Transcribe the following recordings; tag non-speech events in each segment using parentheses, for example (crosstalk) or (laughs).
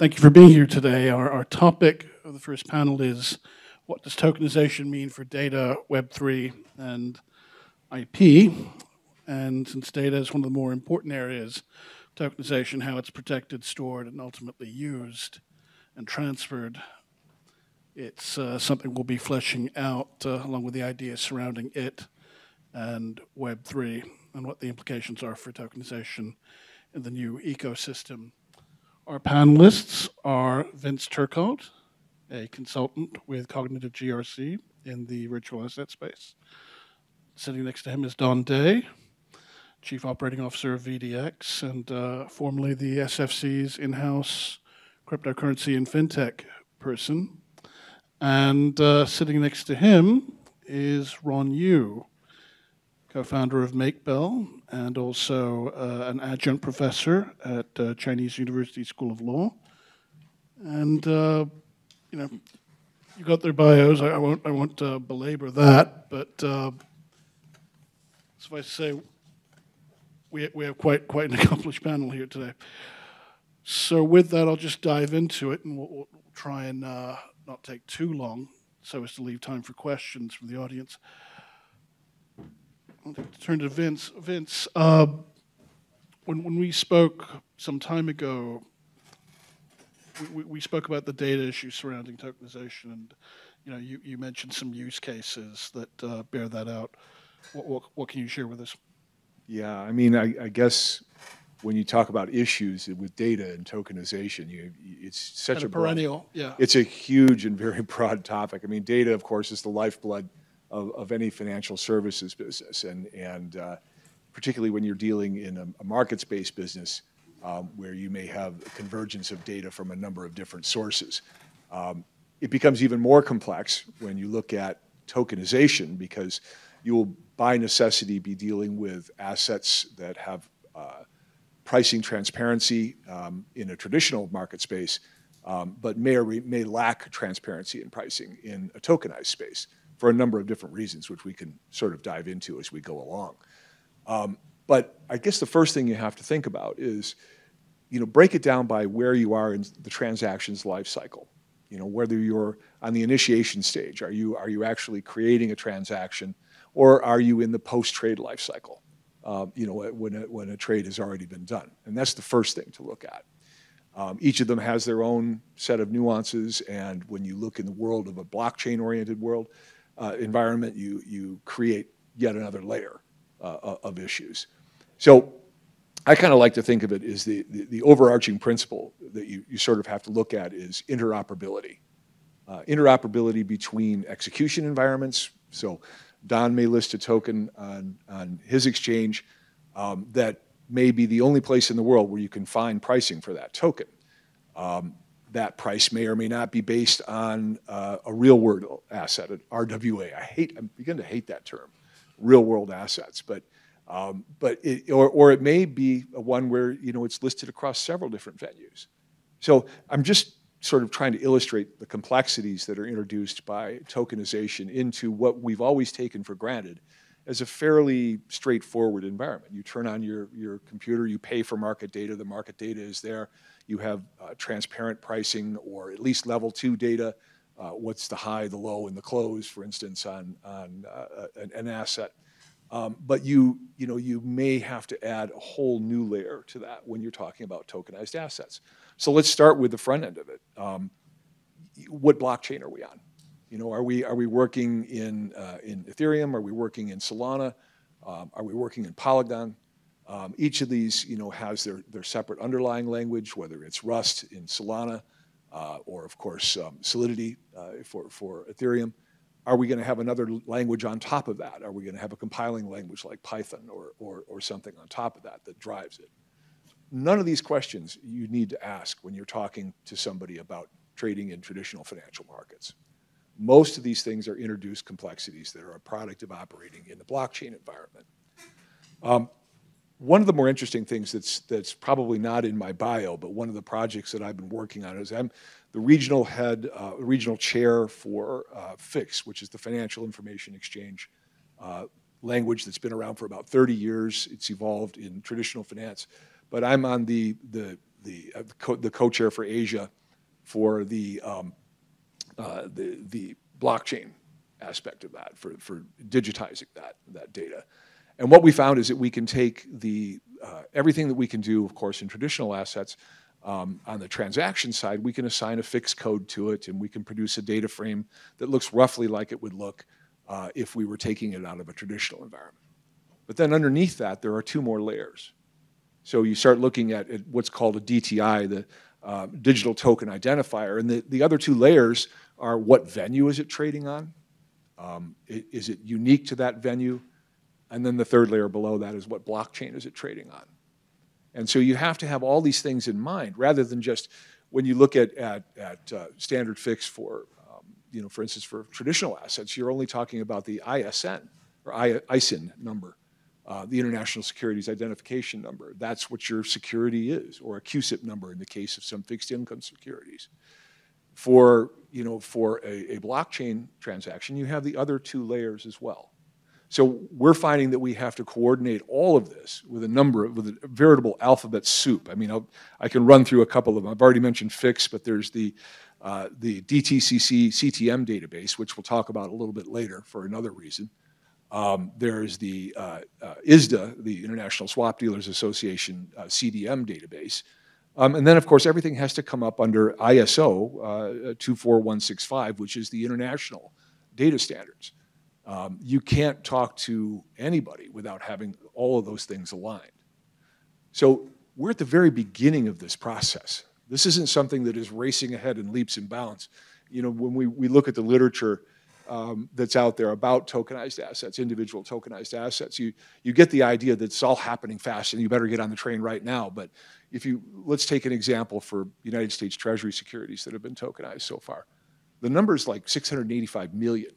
thank you for being here today. Our, our topic of the first panel is what does tokenization mean for data, Web3, and IP? And since data is one of the more important areas, tokenization, how it's protected, stored, and ultimately used and transferred, it's uh, something we'll be fleshing out uh, along with the ideas surrounding it and Web3 and what the implications are for tokenization in the new ecosystem. Our panelists are Vince Turcotte, a consultant with Cognitive GRC in the virtual asset space. Sitting next to him is Don Day, Chief Operating Officer of VDX and uh, formerly the SFC's in house cryptocurrency and fintech person. And uh, sitting next to him is Ron Yu, co-founder of MakeBell, and also uh, an adjunct professor at uh, Chinese University School of Law. And uh, you know, you got their bios. I, I won't. I won't uh, belabor that. But uh, suffice to say, we we have quite quite an (laughs) accomplished panel here today. So with that, I'll just dive into it, and we'll, we'll try and uh, not take too long, so as to leave time for questions from the audience. Turn to Vince. Vince, uh, when, when we spoke some time ago, we, we spoke about the data issues surrounding tokenization, and you know, you, you mentioned some use cases that uh, bear that out. What, what, what, can you share with us? Yeah, I mean, I, I, guess when you talk about issues with data and tokenization, you, it's such kind a of perennial. Broad, yeah, it's a huge and very (laughs) broad topic. I mean, data, of course, is the lifeblood of, of any financial services business, and and uh, particularly when you're dealing in a, a markets-based business um, where you may have convergence of data from a number of different sources. Um, it becomes even more complex when you look at tokenization because you will by necessity be dealing with assets that have uh, pricing transparency um, in a traditional market space, um, but may or may lack transparency in pricing in a tokenized space for a number of different reasons, which we can sort of dive into as we go along. Um, but I guess the first thing you have to think about is, you know, break it down by where you are in the transaction's life cycle. You know, whether you're on the initiation stage, are you are you actually creating a transaction, or are you in the post-trade life cycle? Uh, you know, when a, when a trade has already been done, and that's the first thing to look at. Um, each of them has their own set of nuances, and when you look in the world of a blockchain-oriented world, uh, environment, you, you create yet another layer uh, of issues. So I kind of like to think of it as the, the, the, overarching principle that you, you sort of have to look at is interoperability. Uh, interoperability between execution environments. So Don may list a token on, on his exchange um, that may be the only place in the world where you can find pricing for that token. Um, that price may or may not be based on uh, a real world asset, an RWA. I hate, I begin to hate that term, real world assets, but um, but it, or, or it may be one where you know it's listed across several different venues. So I'm just sort of trying to illustrate the complexities that are introduced by tokenization into what we've always taken for granted as a fairly straightforward environment. You turn on your, your computer, you pay for market data, the market data is there you have uh, transparent pricing or at least level two data. Uh, what's the high, the low, and the close, for instance, on, on uh, an, an, asset. Um, but you, you, know, you may have to add a whole new layer to that when you're talking about tokenized assets. So let's start with the front end of it. Um, what blockchain are we on? You know, are we, are we working in, uh, in Ethereum? Are we working in Solana? Um, are we working in Polygon? Um, each of these, you know, has their, their separate underlying language, whether it's Rust in Solana uh, or, of course, um, Solidity uh, for, for Ethereum. Are we going to have another language on top of that? Are we going to have a compiling language like Python or, or, or something on top of that that drives it? None of these questions you need to ask when you're talking to somebody about trading in traditional financial markets. Most of these things are introduced complexities that are a product of operating in the blockchain environment. Um, one of the more interesting things that's, that's probably not in my bio, but one of the projects that I've been working on is I'm the regional head, uh, regional chair for uh, FIX, which is the Financial Information Exchange uh, language that's been around for about 30 years. It's evolved in traditional finance. But I'm on the, the the, uh, co- the co-chair for Asia for the, um, uh, the, the blockchain aspect of that, for, for digitizing that, that data. And what we found is that we can take the, uh, everything that we can do, of course, in traditional assets, um, on the transaction side, we can assign a fixed code to it and we can produce a data frame that looks roughly like it would look uh, if we were taking it out of a traditional environment. But then underneath that, there are two more layers. So you start looking at, at what's called a DTI, the uh, digital token identifier, and the, the other two layers are what venue is it trading on? Um, is it unique to that venue? And then the third layer below that is what blockchain is it trading on? And so you have to have all these things in mind rather than just when you look at, at, at uh, standard FIX for, um, you know, for instance, for traditional assets, you're only talking about the ISN or I, ISIN number, uh, the International Securities Identification Number. That's what your security is, or a CUSIP number in the case of some fixed income securities. For, you know, for a, a blockchain transaction, you have the other two layers as well. So we're finding that we have to coordinate all of this with a number of, with a veritable alphabet soup. I mean, I'll, I can run through a couple of them. I've already mentioned FIX, but there's the, uh, the DTCC CTM database, which we'll talk about a little bit later for another reason. Um, there's the uh, uh, ISDA, the International Swap Dealers Association uh, CDM database. Um, and then, of course, everything has to come up under ISO uh, 24165, which is the international data standards. Um, you can't talk to anybody without having all of those things aligned. So we're at the very beginning of this process. This isn't something that is racing ahead in leaps and bounds. You know, when we, we look at the literature um, that's out there about tokenized assets, individual tokenized assets, you, you get the idea that it's all happening fast and you better get on the train right now. But if you, let's take an example for United States Treasury securities that have been tokenized so far. The number is like 685 million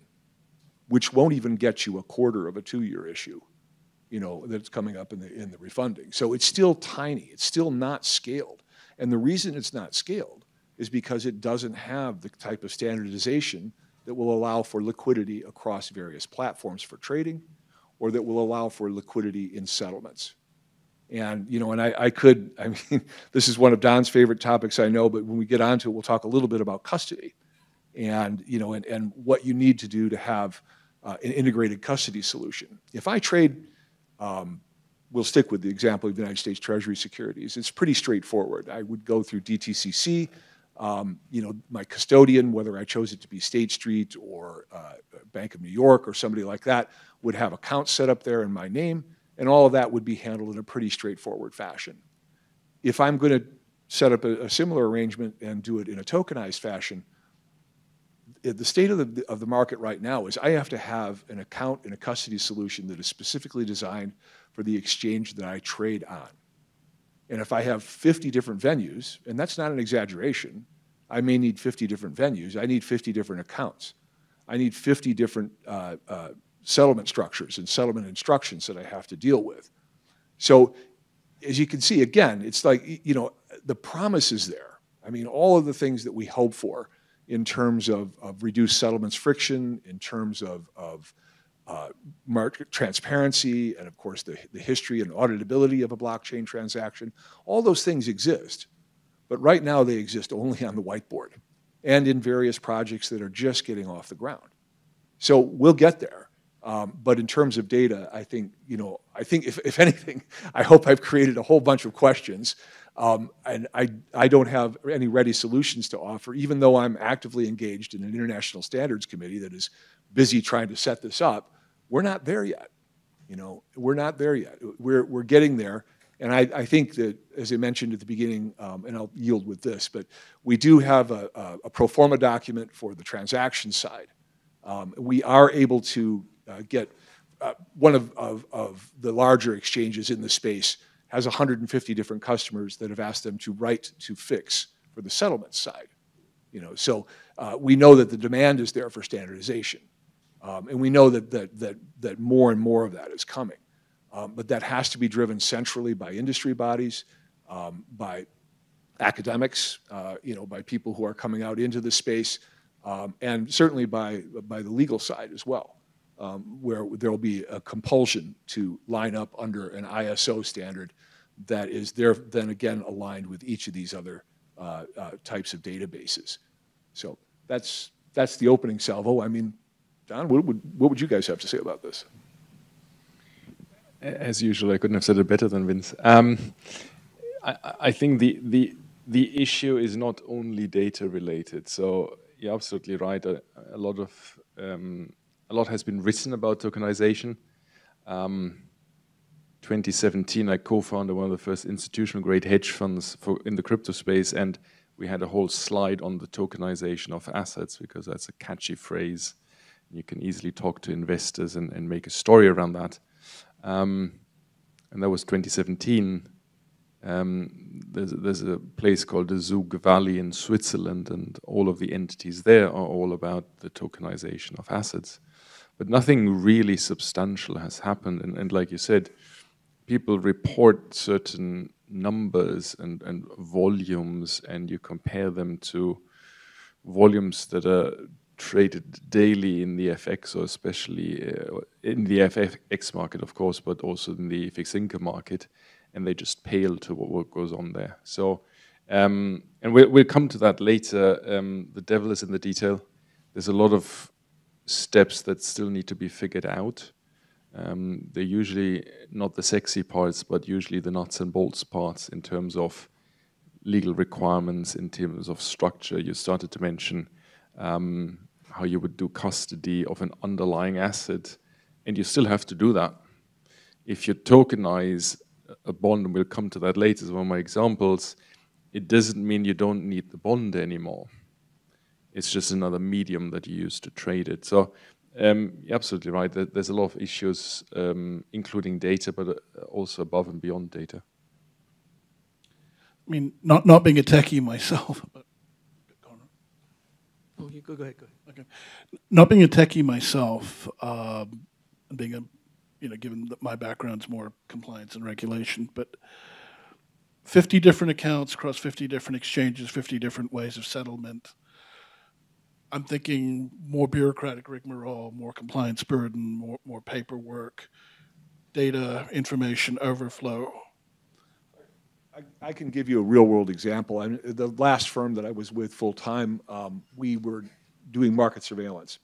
which won't even get you a quarter of a two-year issue, you know, that's coming up in the, in the refunding. So it's still tiny. It's still not scaled. And the reason it's not scaled is because it doesn't have the type of standardization that will allow for liquidity across various platforms for trading or that will allow for liquidity in settlements. And, you know, and I, I could, (laughs) I mean, this is one of Don's favorite topics, I know, but when we get onto it, we'll talk a little bit about custody and you know and, and what you need to do to have uh, an integrated custody solution. If I trade, um, we'll stick with the example of the United States Treasury securities. It's pretty straightforward. I would go through DTCC. Um, you know, my custodian, whether I chose it to be State Street or uh, Bank of New York or somebody like that, would have accounts set up there in my name, and all of that would be handled in a pretty straightforward fashion. If I'm going to set up a, a similar arrangement and do it in a tokenized fashion, the state of the, of the market right now is I have to have an account and a custody solution that is specifically designed for the exchange that I trade on. And if I have 50 different venues, and that's not an exaggeration, I may need 50 different venues. I need 50 different accounts. I need 50 different uh, uh, settlement structures and settlement instructions that I have to deal with. So, as you can see, again, it's like, you know, the promise is there. I mean, all of the things that we hope for in terms of, of reduced settlements friction, in terms of, of uh, market transparency, and of course the, the history and auditability of a blockchain transaction. All those things exist, but right now they exist only on the whiteboard and in various projects that are just getting off the ground. So we'll get there. Um, but in terms of data, I think, you know, I think if, if anything, (laughs) I hope I've created a whole bunch of questions um, and I, I don't have any ready solutions to offer, even though I'm actively engaged in an international standards committee that is busy trying to set this up. We're not there yet. You know, we're not there yet. We're, we're getting there. And I, I think that, as I mentioned at the beginning, um, and I'll yield with this, but we do have a, a, a pro forma document for the transaction side. Um, we are able to uh, get uh, one of, of, of the larger exchanges in the space has 150 different customers that have asked them to write to FIX for the settlement side. You know, so uh, we know that the demand is there for standardization, um, and we know that, that, that, that more and more of that is coming. Um, but that has to be driven centrally by industry bodies, um, by academics, uh, you know, by people who are coming out into the space, um, and certainly by, by the legal side as well um, where there will be a compulsion to line up under an ISO standard that is there then again aligned with each of these other uh, uh, types of databases. So that's, that's the opening salvo. I mean, Don, what would, what would you guys have to say about this? As usual, I couldn't have said it better than Vince. Um, I, I, think the, the, the issue is not only data related. So you're absolutely right. A, a lot of um, a lot has been written about tokenization. Um, 2017, I co-founded one of the first institutional-grade hedge funds for, in the crypto space, and we had a whole slide on the tokenization of assets because that's a catchy phrase. You can easily talk to investors and, and make a story around that. Um, and that was 2017. Um, there's, there's, a place called the Zug Valley in Switzerland, and all of the entities there are all about the tokenization of assets. But nothing really substantial has happened. And, and like you said, people report certain numbers and, and volumes, and you compare them to volumes that are traded daily in the FX, or especially uh, in the FX market, of course, but also in the fixed income market, and they just pale to what, goes on there. So, um, and we'll, we'll come to that later. Um, the devil is in the detail. There's a lot of steps that still need to be figured out. Um, they're usually not the sexy parts, but usually the nuts and bolts parts in terms of legal requirements, in terms of structure. You started to mention um, how you would do custody of an underlying asset, and you still have to do that. If you tokenize a bond, and we'll come to that later as one of my examples, it doesn't mean you don't need the bond anymore. It's just another medium that you use to trade it. So um, you're absolutely right. There's a lot of issues, um, including data, but uh, also above and beyond data. I mean, not not being a techie myself, (laughs) but oh, you go, go ahead, go ahead. Okay, not being a techie myself, um, and being a, you know, given that my background's more compliance and regulation, but 50 different accounts across 50 different exchanges, 50 different ways of settlement. I'm thinking more bureaucratic rigmarole, more compliance burden, more, more paperwork, data, information overflow. I, I can give you a real world example. I the last firm that I was with full time, um, we were doing market surveillance.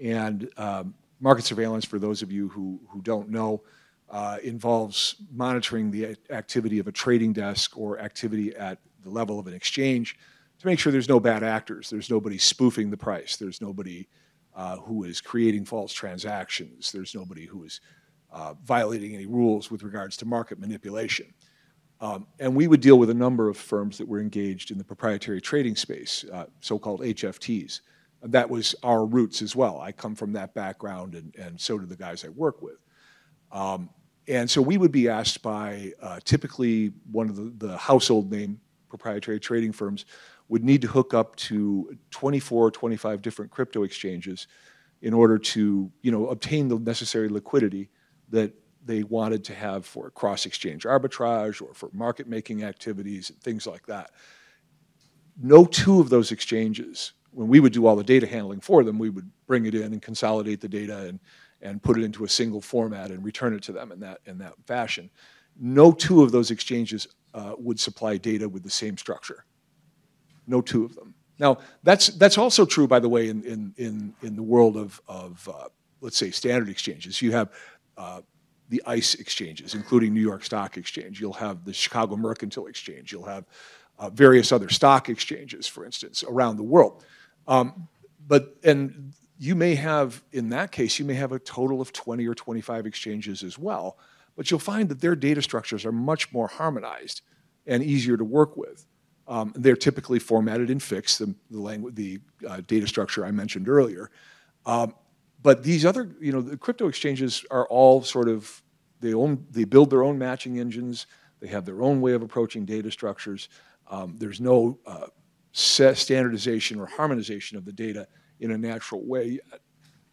And um, market surveillance, for those of you who, who don't know, uh, involves monitoring the activity of a trading desk or activity at the level of an exchange to make sure there's no bad actors. There's nobody spoofing the price. There's nobody uh, who is creating false transactions. There's nobody who is uh, violating any rules with regards to market manipulation. Um, and we would deal with a number of firms that were engaged in the proprietary trading space, uh, so-called HFTs. That was our roots as well. I come from that background, and, and so do the guys I work with. Um, and so we would be asked by uh, typically one of the, the household name proprietary trading firms would need to hook up to 24, or 25 different crypto exchanges in order to you know, obtain the necessary liquidity that they wanted to have for cross-exchange arbitrage or for market-making activities and things like that. No two of those exchanges, when we would do all the data handling for them, we would bring it in and consolidate the data and, and put it into a single format and return it to them in that, in that fashion. No two of those exchanges uh, would supply data with the same structure no two of them. Now, that's, that's also true, by the way, in, in, in, in the world of, of uh, let's say, standard exchanges. You have uh, the ICE exchanges, including New York Stock Exchange. You'll have the Chicago Mercantile Exchange. You'll have uh, various other stock exchanges, for instance, around the world. Um, but, and you may have, in that case, you may have a total of 20 or 25 exchanges as well, but you'll find that their data structures are much more harmonized and easier to work with. Um, they're typically formatted in FIX, the, the, language, the uh, data structure I mentioned earlier. Um, but these other, you know, the crypto exchanges are all sort of, they, own, they build their own matching engines. They have their own way of approaching data structures. Um, there's no uh, standardization or harmonization of the data in a natural way.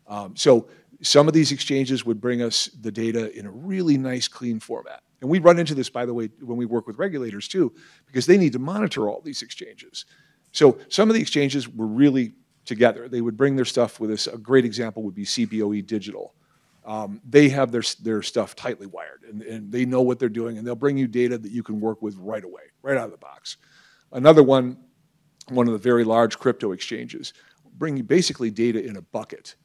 Um, so some of these exchanges would bring us the data in a really nice, clean format. And we run into this, by the way, when we work with regulators too, because they need to monitor all these exchanges. So some of the exchanges were really together. They would bring their stuff with us. A great example would be CBOE Digital. um, they have their, their stuff tightly wired and, and they know what they're doing and they'll bring you data that you can work with right away, right out of the box. Another one, one of the very large crypto exchanges, bring you basically data in a bucket,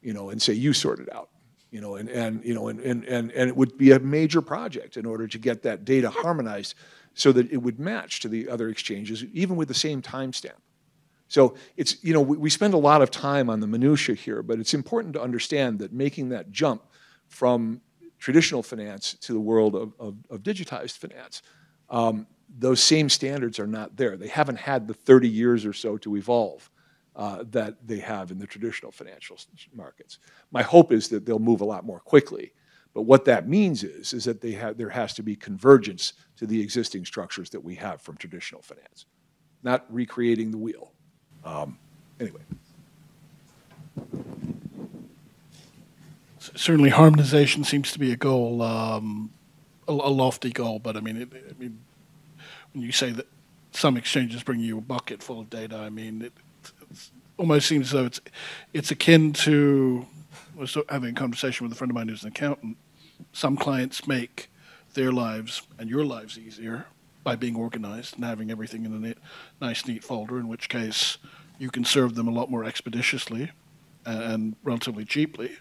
you know, and say you sort it out, you know, and, and you know, and, and, and, and it would be a major project in order to get that data harmonized so that it would match to the other exchanges, even with the same timestamp. So it's, you know, we, we spend a lot of time on the minutia here, but it's important to understand that making that jump from traditional finance to the world of, of, of digitized finance, um, those same standards are not there. They haven't had the 30 years or so to evolve uh, that they have in the traditional financial markets. My hope is that they'll move a lot more quickly. But what that means is, is that they have, there has to be convergence to the existing structures that we have from traditional finance, not recreating the wheel. Um, anyway. Certainly, harmonization seems to be a goal, um, a, a, lofty goal. But I mean, it, I mean, when you say that some exchanges bring you a bucket full of data, I mean, it almost seems as though it's it's akin to. I was having a conversation with a friend of mine who's an accountant. Some clients make their lives and your lives easier by being organized and having everything in a neat, nice, neat folder, in which case you can serve them a lot more expeditiously and relatively cheaply.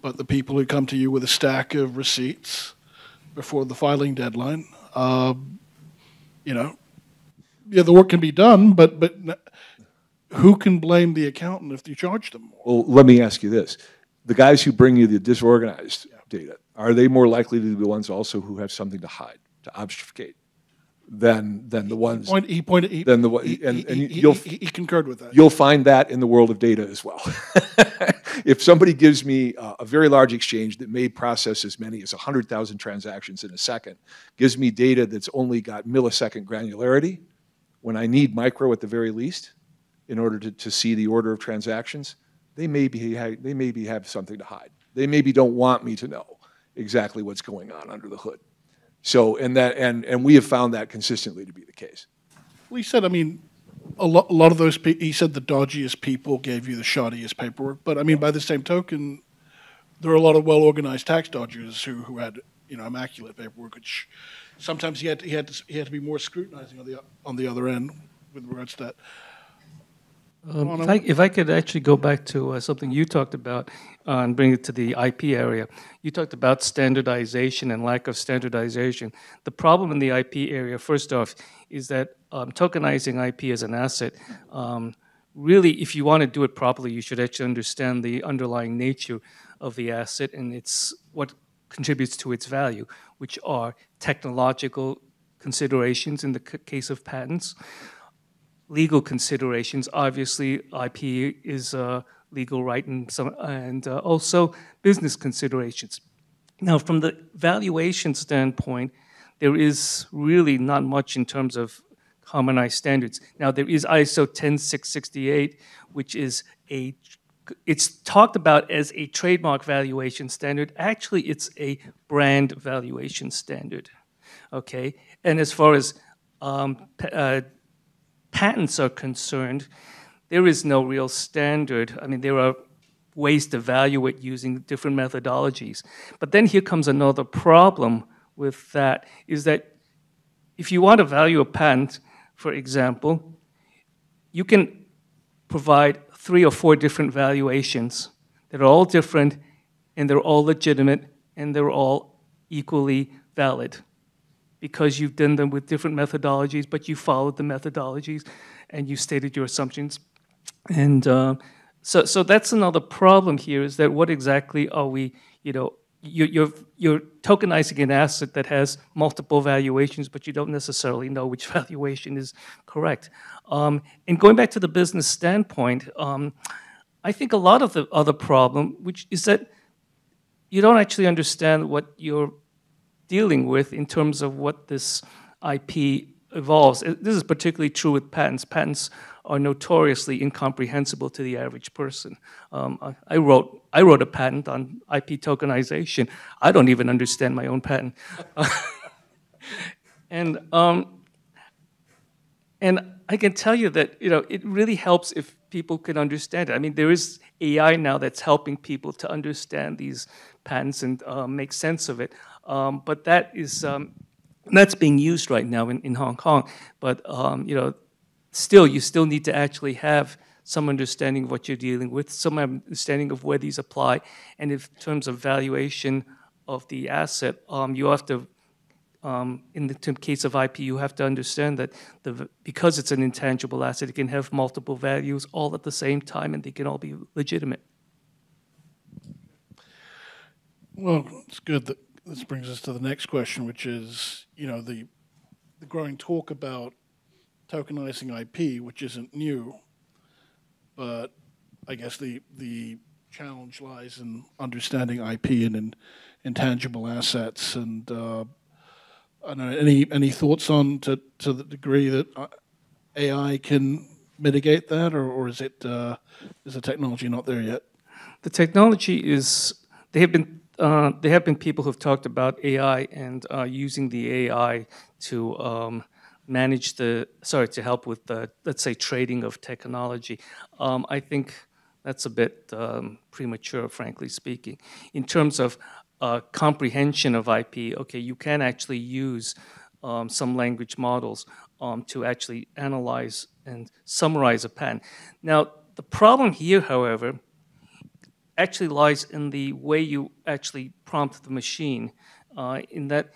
But the people who come to you with a stack of receipts before the filing deadline, uh, you know, yeah, the work can be done, but but who can blame the accountant if you charge them more? Well, let me ask you this: the guys who bring you the disorganized yeah. data are they more likely to be the ones also who have something to hide, to obfuscate? than than the ones. He pointed. He pointed he, than the he, and, and he, you'll he, concurred with that. You'll find that in the world of data as well. (laughs) if somebody gives me a, a very large exchange that may process as many as hundred thousand transactions in a second, gives me data that's only got millisecond granularity, when I need micro at the very least, in order to, to see the order of transactions, they maybe they maybe have something to hide. They maybe don't want me to know exactly what's going on under the hood. So, and that, and, and we have found that consistently to be the case. Well, he said, I mean, a lot, a lot of those people, he said the dodgiest people gave you the shoddiest paperwork. But I mean, by the same token, there are a lot of well organized tax dodgers who, who had, you know, immaculate paperwork, which sometimes he had to, he had to, he had to be more scrutinizing on the, on the other end with regards to that. Um, if, I, if, I, could actually go back to uh, something you talked about uh, and bring it to the IP area, you talked about standardization and lack of standardization. The problem in the IP area, first off, is that um, tokenizing IP as an asset, um, really, if you want to do it properly, you should actually understand the underlying nature of the asset and it's what contributes to its value, which are technological considerations in the case of patents legal considerations. Obviously, IP is a legal right, and some, and uh, also business considerations. Now, from the valuation standpoint, there is really not much in terms of harmonized standards. Now, there is ISO 10668, which is a it's talked about as a trademark valuation standard. Actually, it's a brand valuation standard. Okay, and as far as um, uh, patents are concerned, there is no real standard. I mean, there are ways to evaluate using different methodologies. But then here comes another problem with that, is that if you want to value a patent, for example, you can provide three or four different valuations that are all different and they're all legitimate and they're all equally valid because you've done them with different methodologies, but you followed the methodologies and you stated your assumptions. And uh, so, so that's another problem here is that what exactly are we, you know, you're, you're, you're tokenizing an asset that has multiple valuations, but you don't necessarily know which (laughs) valuation is correct. Um, and going back to the business standpoint, um, I think a lot of the other problem, which is that you don't actually understand what you're dealing with in terms of what this IP evolves. This is particularly true with patents. Patents are notoriously incomprehensible to the average person. Um, I, I, wrote, I wrote a patent on IP tokenization. I don't even understand my own patent. (laughs) and, um, and I can tell you that you know, it really helps if people can understand it. I mean, there is AI now that's helping people to understand these patents and uh, make sense of it. Um, but that is um, that's being used right now in, in Hong Kong. But um, you know, still, you still need to actually have some understanding of what you're dealing with, some understanding of where these apply, and in terms of valuation of the asset, um, you have to um, in the case of IP, you have to understand that the, because it's an intangible asset, it can have multiple values all at the same time, and they can all be legitimate. Well, it's good that this brings us to the next question, which is, you know, the the growing talk about tokenizing IP, which isn't new, but I guess the the challenge lies in understanding IP and in intangible assets and uh, I don't know, any any thoughts on to, to the degree that uh, AI can mitigate that, or, or is it uh, is the technology not there yet? The technology is. They have been uh, there have been people who've talked about AI and uh, using the AI to um, manage the sorry to help with the let's say trading of technology. Um, I think that's a bit um, premature, frankly speaking. In terms of uh, comprehension of IP, okay, you can actually use um, some language models um, to actually analyze and summarize a patent. Now, the problem here, however, actually lies in the way you actually prompt the machine, uh, in that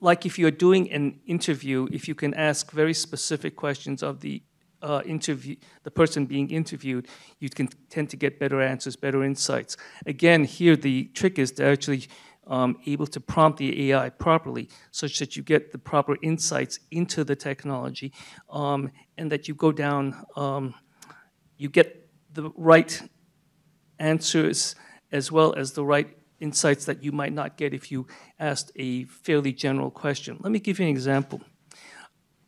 like if you're doing an interview, if you can ask very specific questions of the uh, interview, the person being interviewed, you can tend to get better answers, better insights. Again, here the trick is to actually um, able to prompt the AI properly, such that you get the proper insights into the technology, um, and that you go down, um, you get the right answers as well as the right insights that you might not get if you asked a fairly general question. Let me give you an example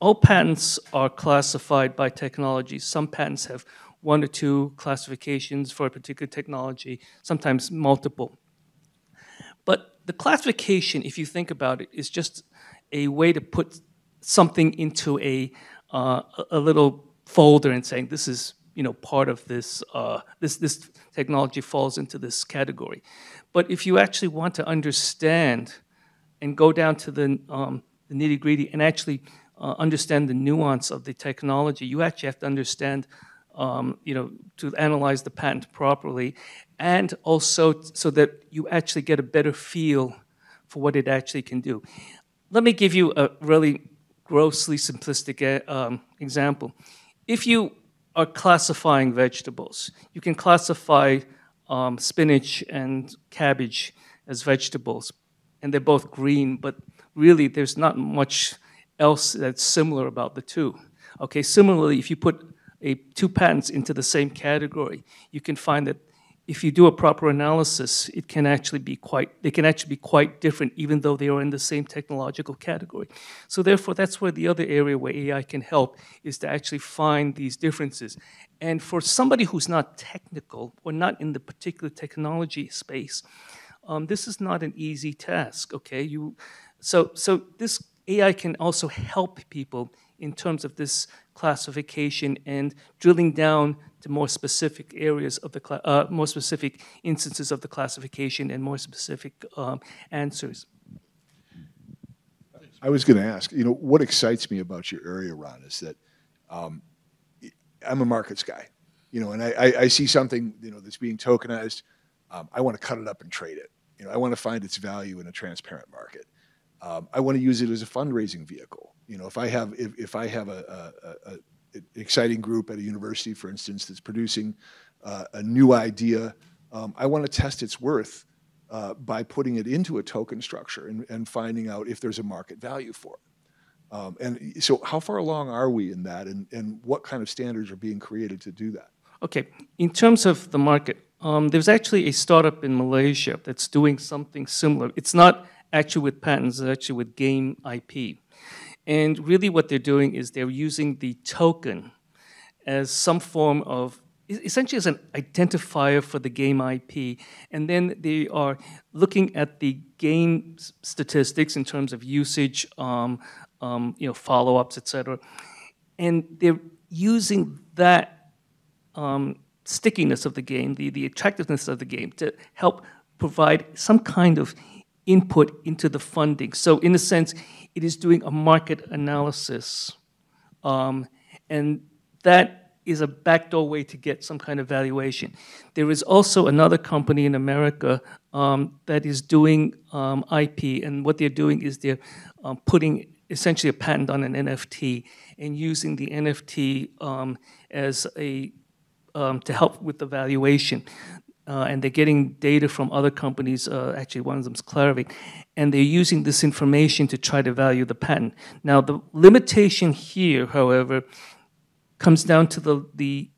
all patents are classified by technology. Some patents have one or two classifications for a particular technology, sometimes multiple. But the classification, if you think about it, is just a way to put something into a, uh, a little folder and saying this is you know part of this uh, this this technology falls into this category. But if you actually want to understand and go down to the, um, the nitty gritty and actually uh, understand the nuance of the technology. You actually have to understand, um, you know, to analyze the patent properly, and also so that you actually get a better feel for what it actually can do. Let me give you a really grossly simplistic uh, um, example. If you are classifying vegetables, you can classify um, spinach and cabbage as vegetables, and they're both green, but really there's not much else that's similar about the two. Okay, similarly, if you put a, two patents into the same category, you can find that if you do a proper analysis, it can actually be quite, they can actually be quite different even though they are in the same technological category. So therefore, that's where the other area where AI can help is to actually find these differences. And for somebody who's not technical or not in the particular technology space, um, this is not an easy task, okay? You, so, so this AI can also help people in terms of this classification and drilling down to more specific areas of the, uh, more specific instances of the classification and more specific um, answers. I was going to ask, you know, what excites me about your area, Ron, is that um, I'm a markets guy, you know, and I, I, I, see something, you know, that's being tokenized. Um, I want to cut it up and trade it. You know, I want to find its value in a transparent market. Um, I want to use it as a fundraising vehicle. You know, if I have if, if I have a, a, a exciting group at a university, for instance, that's producing uh, a new idea, um, I want to test its worth uh, by putting it into a token structure and, and, finding out if there's a market value for it. Um, and so, how far along are we in that, and, and what kind of standards are being created to do that? Okay, in terms of the market, um, there's actually a startup in Malaysia that's doing something similar. It's not actually with patents, it's actually with game IP. And really what they're doing is they're using the token as some form of essentially as an identifier for the game IP. And then they are looking at the game statistics in terms of usage, um, um, you know, follow-ups, et cetera. And they're using that um, stickiness of the game, the, the attractiveness of the game, to help provide some kind of input into the funding. So in a sense, it is doing a market analysis. Um, and that is a backdoor way to get some kind of valuation. There is also another company in America um, that is doing um, IP, and what they're doing is they're um, putting essentially a patent on an NFT and using the NFT um, as a um, to help with the valuation. Uh, and they're getting data from other companies. Uh, actually, one of them is Clarivate, and they're using this information to try to value the patent. Now, the limitation here, however, comes down to the the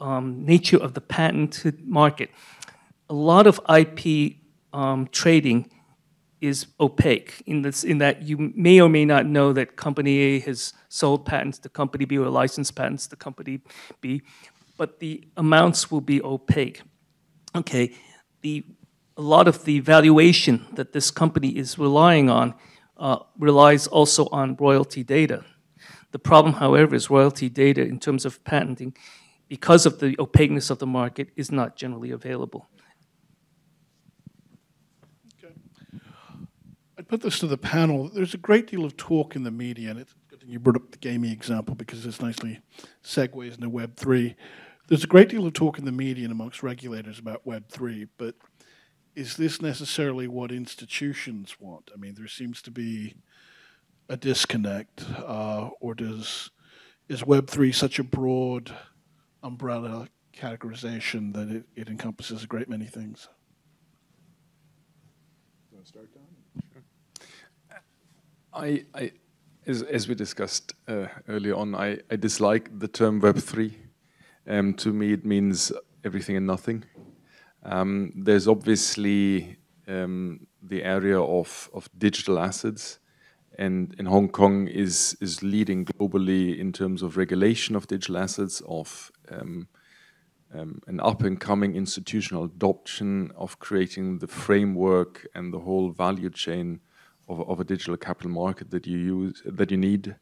um, nature of the patented market. A lot of IP um, trading is opaque in this in that you may or may not know that company A has sold patents to company B or licensed patents to company B, but the amounts will be opaque. Okay, the a lot of the valuation that this company is relying on uh, relies also on royalty data. The problem, however, is royalty data in terms of patenting, because of the opaqueness of the market, is not generally available. Okay. I'd put this to the panel. There's a great deal of talk in the media, and it's good that you brought up the gaming example because this nicely segues into Web3. There's a great deal of talk in the media and amongst regulators about Web3, but is this necessarily what institutions want? I mean, there seems to be a disconnect, uh, or does is Web3 such a broad umbrella categorization that it, it encompasses a great many things? You want to start, Don? Sure. I, I, as, as we discussed uh, earlier on, I, I dislike the term Web3. Um, to me, it means everything and nothing. Um, there's obviously um, the area of, of digital assets, and in Hong Kong is is leading globally in terms of regulation of digital assets, of um, um, an up and coming institutional adoption of creating the framework and the whole value chain of, of a digital capital market that you use that you need.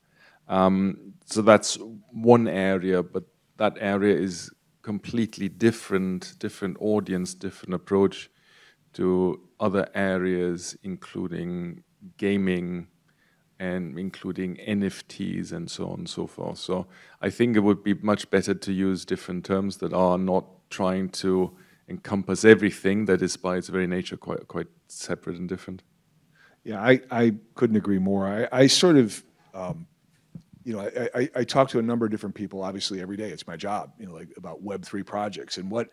Um, so that's one area, but that area is completely different, different audience, different approach to other areas, including gaming and including NFTs and so on and so forth. So I think it would be much better to use different terms that are not trying to encompass everything that is by its very nature quite, quite separate and different. Yeah, I, I couldn't agree more. I, I sort of um, you know, I, I, I, talk to a number of different people, obviously every day. It's my job, you know, like about Web3 projects. And what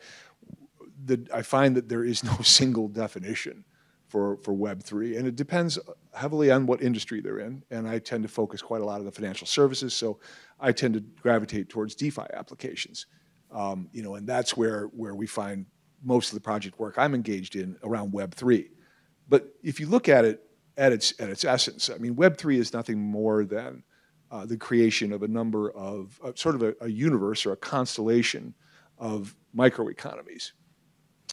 the, I find that there is (laughs) no single definition for, for Web3. And it depends heavily on what industry they're in. And I tend to focus quite a lot on the financial services. So I tend to gravitate towards DeFi applications. Um, you know, and that's where, where we find most of the project work I'm engaged in around Web3. But if you look at it at its, at its essence, I mean, Web3 is nothing more than uh, the creation of a number of uh, sort of a, a, universe or a constellation of microeconomies.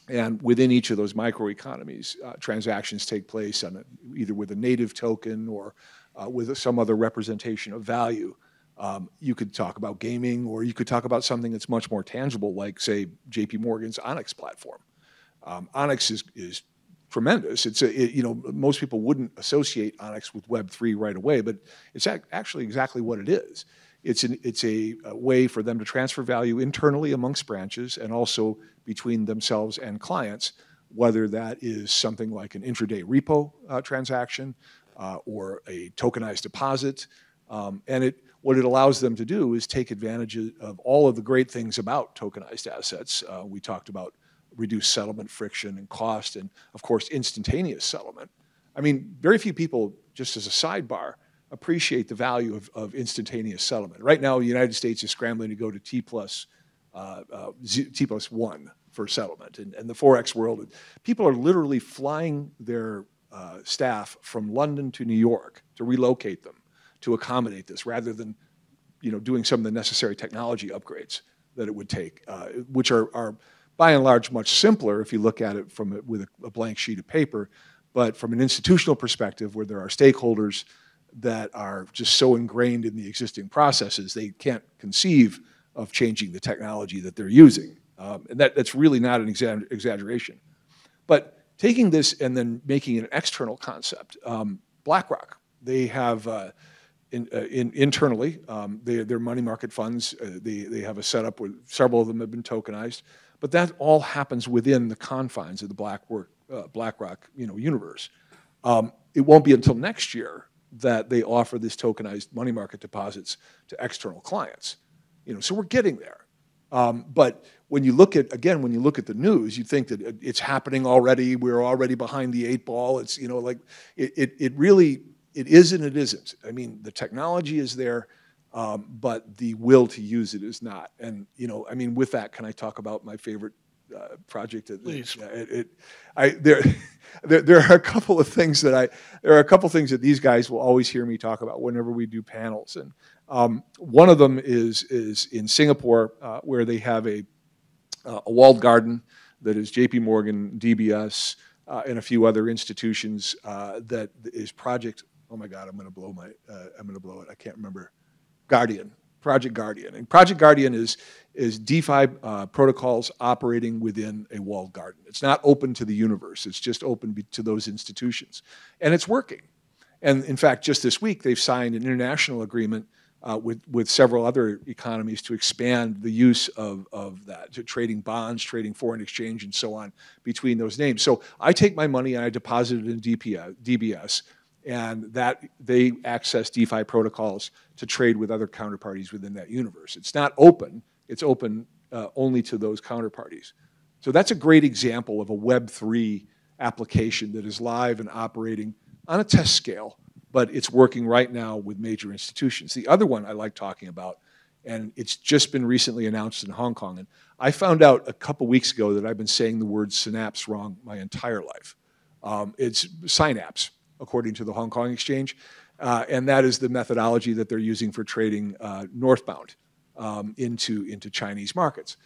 And within each of those microeconomies, uh, transactions take place on a, either with a native token or uh, with some other representation of value. Um, you could talk about gaming, or you could talk about something that's much more tangible, like, say, JP Morgan's Onyx platform. Um, Onyx is, is tremendous. It's a, it, you know most people wouldn't associate Onyx with Web three right away, but it's actually exactly what it is. It's an, it's a, a, way for them to transfer value internally amongst branches and also between themselves and clients, whether that is something like an intraday repo uh, transaction uh, or a tokenized deposit. Um, and it, what it allows them to do is take advantage of all of the great things about tokenized assets. Uh, we talked about reduce settlement friction and cost, and of course, instantaneous settlement. I mean, very few people, just as a sidebar, appreciate the value of, of instantaneous settlement. Right now, the United States is scrambling to go to T plus, uh, uh, T plus one for settlement. And, and the Forex world, people are literally flying their uh, staff from London to New York to relocate them to accommodate this rather than you know, doing some of the necessary technology upgrades that it would take, uh, which are, are by and large much simpler if you look at it from a, with a, a blank sheet of paper. But from an institutional perspective, where there are stakeholders that are just so ingrained in the existing processes, they can't conceive of changing the technology that they're using. Um, and that, that's really not an exa exaggeration. But taking this and then making it an external concept, um, BlackRock, they have uh, in, uh, in, internally, um, they, their money market funds, uh, they, they have a setup where several of them have been tokenized, but that all happens within the confines of the BlackRock, uh, BlackRock you know, universe. Um, it won't be until next year that they offer this tokenized money market deposits to external clients. You know, so we're getting there. Um, but when you look at, again, when you look at the news, you think that it's happening already. We're already behind the eight ball. It's, you know, like it, it, it really, it is and it isn't. I mean, the technology is there, um, but the will to use it is not. And, you know, I mean, with that, can I talk about my favorite uh, project? Please. Uh, it, it, I, there, (laughs) there, there are a couple of things that I, there are a couple of things that these guys will always hear me talk about whenever we do panels. And um, one of them is, is in Singapore, uh, where they have a, uh, a walled garden that is JP Morgan, DBS, uh, and a few other institutions uh, that is project, oh my God, I'm going to blow my, uh, I'm going to blow it. I can't remember. Guardian, Project Guardian. And Project Guardian is, is DeFi uh, protocols operating within a walled garden. It's not open to the universe. It's just open to those institutions. And it's working. And in fact, just this week, they've signed an international agreement uh, with, with several other economies to expand the use of, of that, to trading bonds, trading foreign exchange, and so on between those names. So I take my money and I deposit it in DPS, DBS, and that they access DeFi protocols to trade with other counterparties within that universe. It's not open, it's open uh, only to those counterparties. So that's a great example of a Web3 application that is live and operating on a test scale but it's working right now with major institutions. The other one I like talking about, and it's just been recently announced in Hong Kong, and I found out a couple weeks ago that I've been saying the word synapse wrong my entire life. Um, it's synapse, according to the Hong Kong Exchange, uh, and that is the methodology that they're using for trading uh, northbound um, into, into Chinese markets.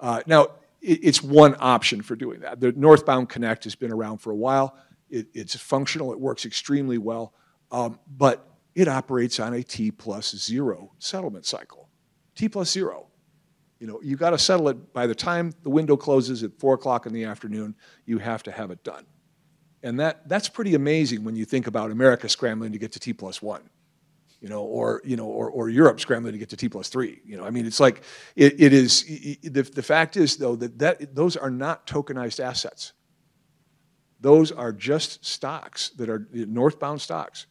Uh, now, it, it's one option for doing that. The Northbound Connect has been around for a while. It, it's functional, it works extremely well. Um, but it operates on a T plus zero settlement cycle. T plus zero. You know, you got to settle it by the time the window closes at four o'clock in the afternoon, you have to have it done. And that, that's pretty amazing when you think about America scrambling to get to T plus one, you know, or, you know, or, or Europe scrambling to get to T plus three. You know, I mean, it's like, it, it is, it, the, the fact is though that, that those are not tokenized assets. Those are just stocks that are northbound stocks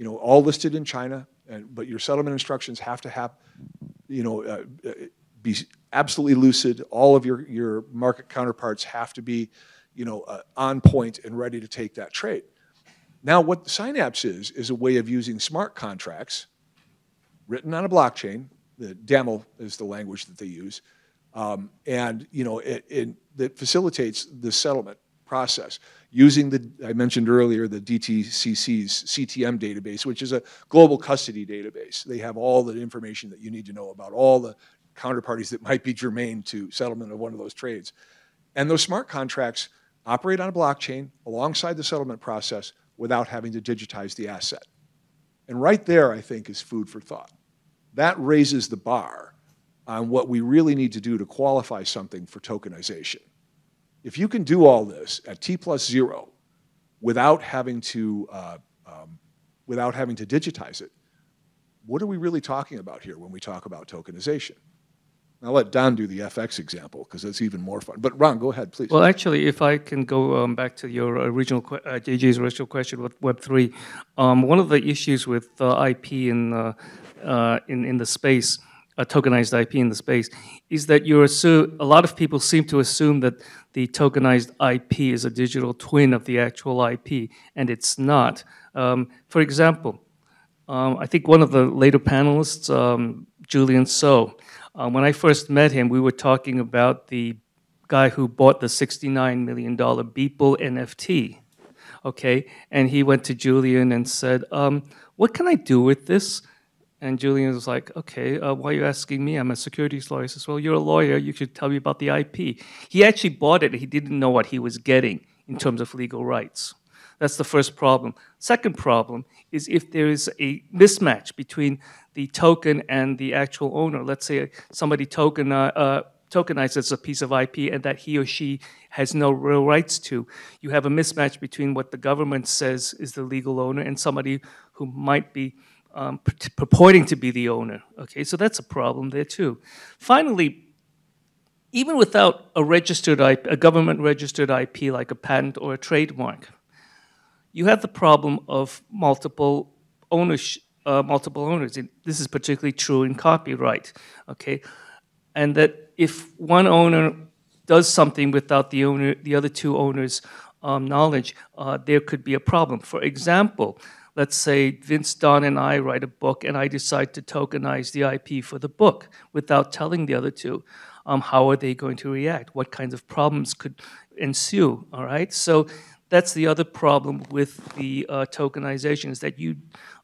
you know, all listed in China, and, but your settlement instructions have to have, you know, uh, uh, be absolutely lucid. All of your, your market counterparts have to be, you know, uh, on point and ready to take that trade. Now, what Synapse is, is a way of using smart contracts written on a blockchain. The DAML is the language that they use. Um, and, you know, it, it, that facilitates the settlement process using the, I mentioned earlier, the DTCC's CTM database, which is a global custody database. They have all the information that you need to know about all the counterparties that might be germane to settlement of one of those trades. And those smart contracts operate on a blockchain alongside the settlement process without having to digitize the asset. And right there, I think, is food for thought. That raises the bar on what we really need to do to qualify something for tokenization. If you can do all this at t plus zero without having to, uh, um, without having to digitize it, what are we really talking about here when we talk about tokenization? I'll let Don do the FX example because it's even more fun. But Ron, go ahead, please. Well, actually, if I can go um, back to your original, uh, AJ's original question with Web3, um, one of the issues with uh, IP in, uh, uh, in, in the space, uh, tokenized IP in the space, is that you assume, a lot of people seem to assume that the tokenized IP is a digital twin of the actual IP, and it's not. Um, for example, um, I think one of the later panelists, um, Julian So, uh, when I first met him, we were talking about the guy who bought the $69 million Beeple NFT. Okay, and he went to Julian and said, um, What can I do with this? And Julian was like, okay, uh, why are you asking me? I'm a securities lawyer. He says, well, you're a lawyer. You should tell me about the IP. He actually bought it. He didn't know what he was getting in terms of legal rights. That's the first problem. Second problem is if there is a mismatch between the token and the actual owner. Let's say somebody token, uh, tokenizes a piece of IP and that he or she has no real rights to. You have a mismatch between what the government says is the legal owner and somebody who might be um, purporting to be the owner. Okay, so that's a problem there too. Finally, even without a registered IP, a government registered IP like a patent or a trademark, you have the problem of multiple owners, uh, multiple owners. This is particularly true in copyright. Okay, and that if one owner does something without the owner, the other two owners' um, knowledge, uh, there could be a problem. For example, let's say Vince Don and I write a book and I decide to tokenize the IP for the book without telling the other two. Um, how are they going to react? What kinds of problems could ensue? All right, so that's the other problem with the uh, tokenization is that you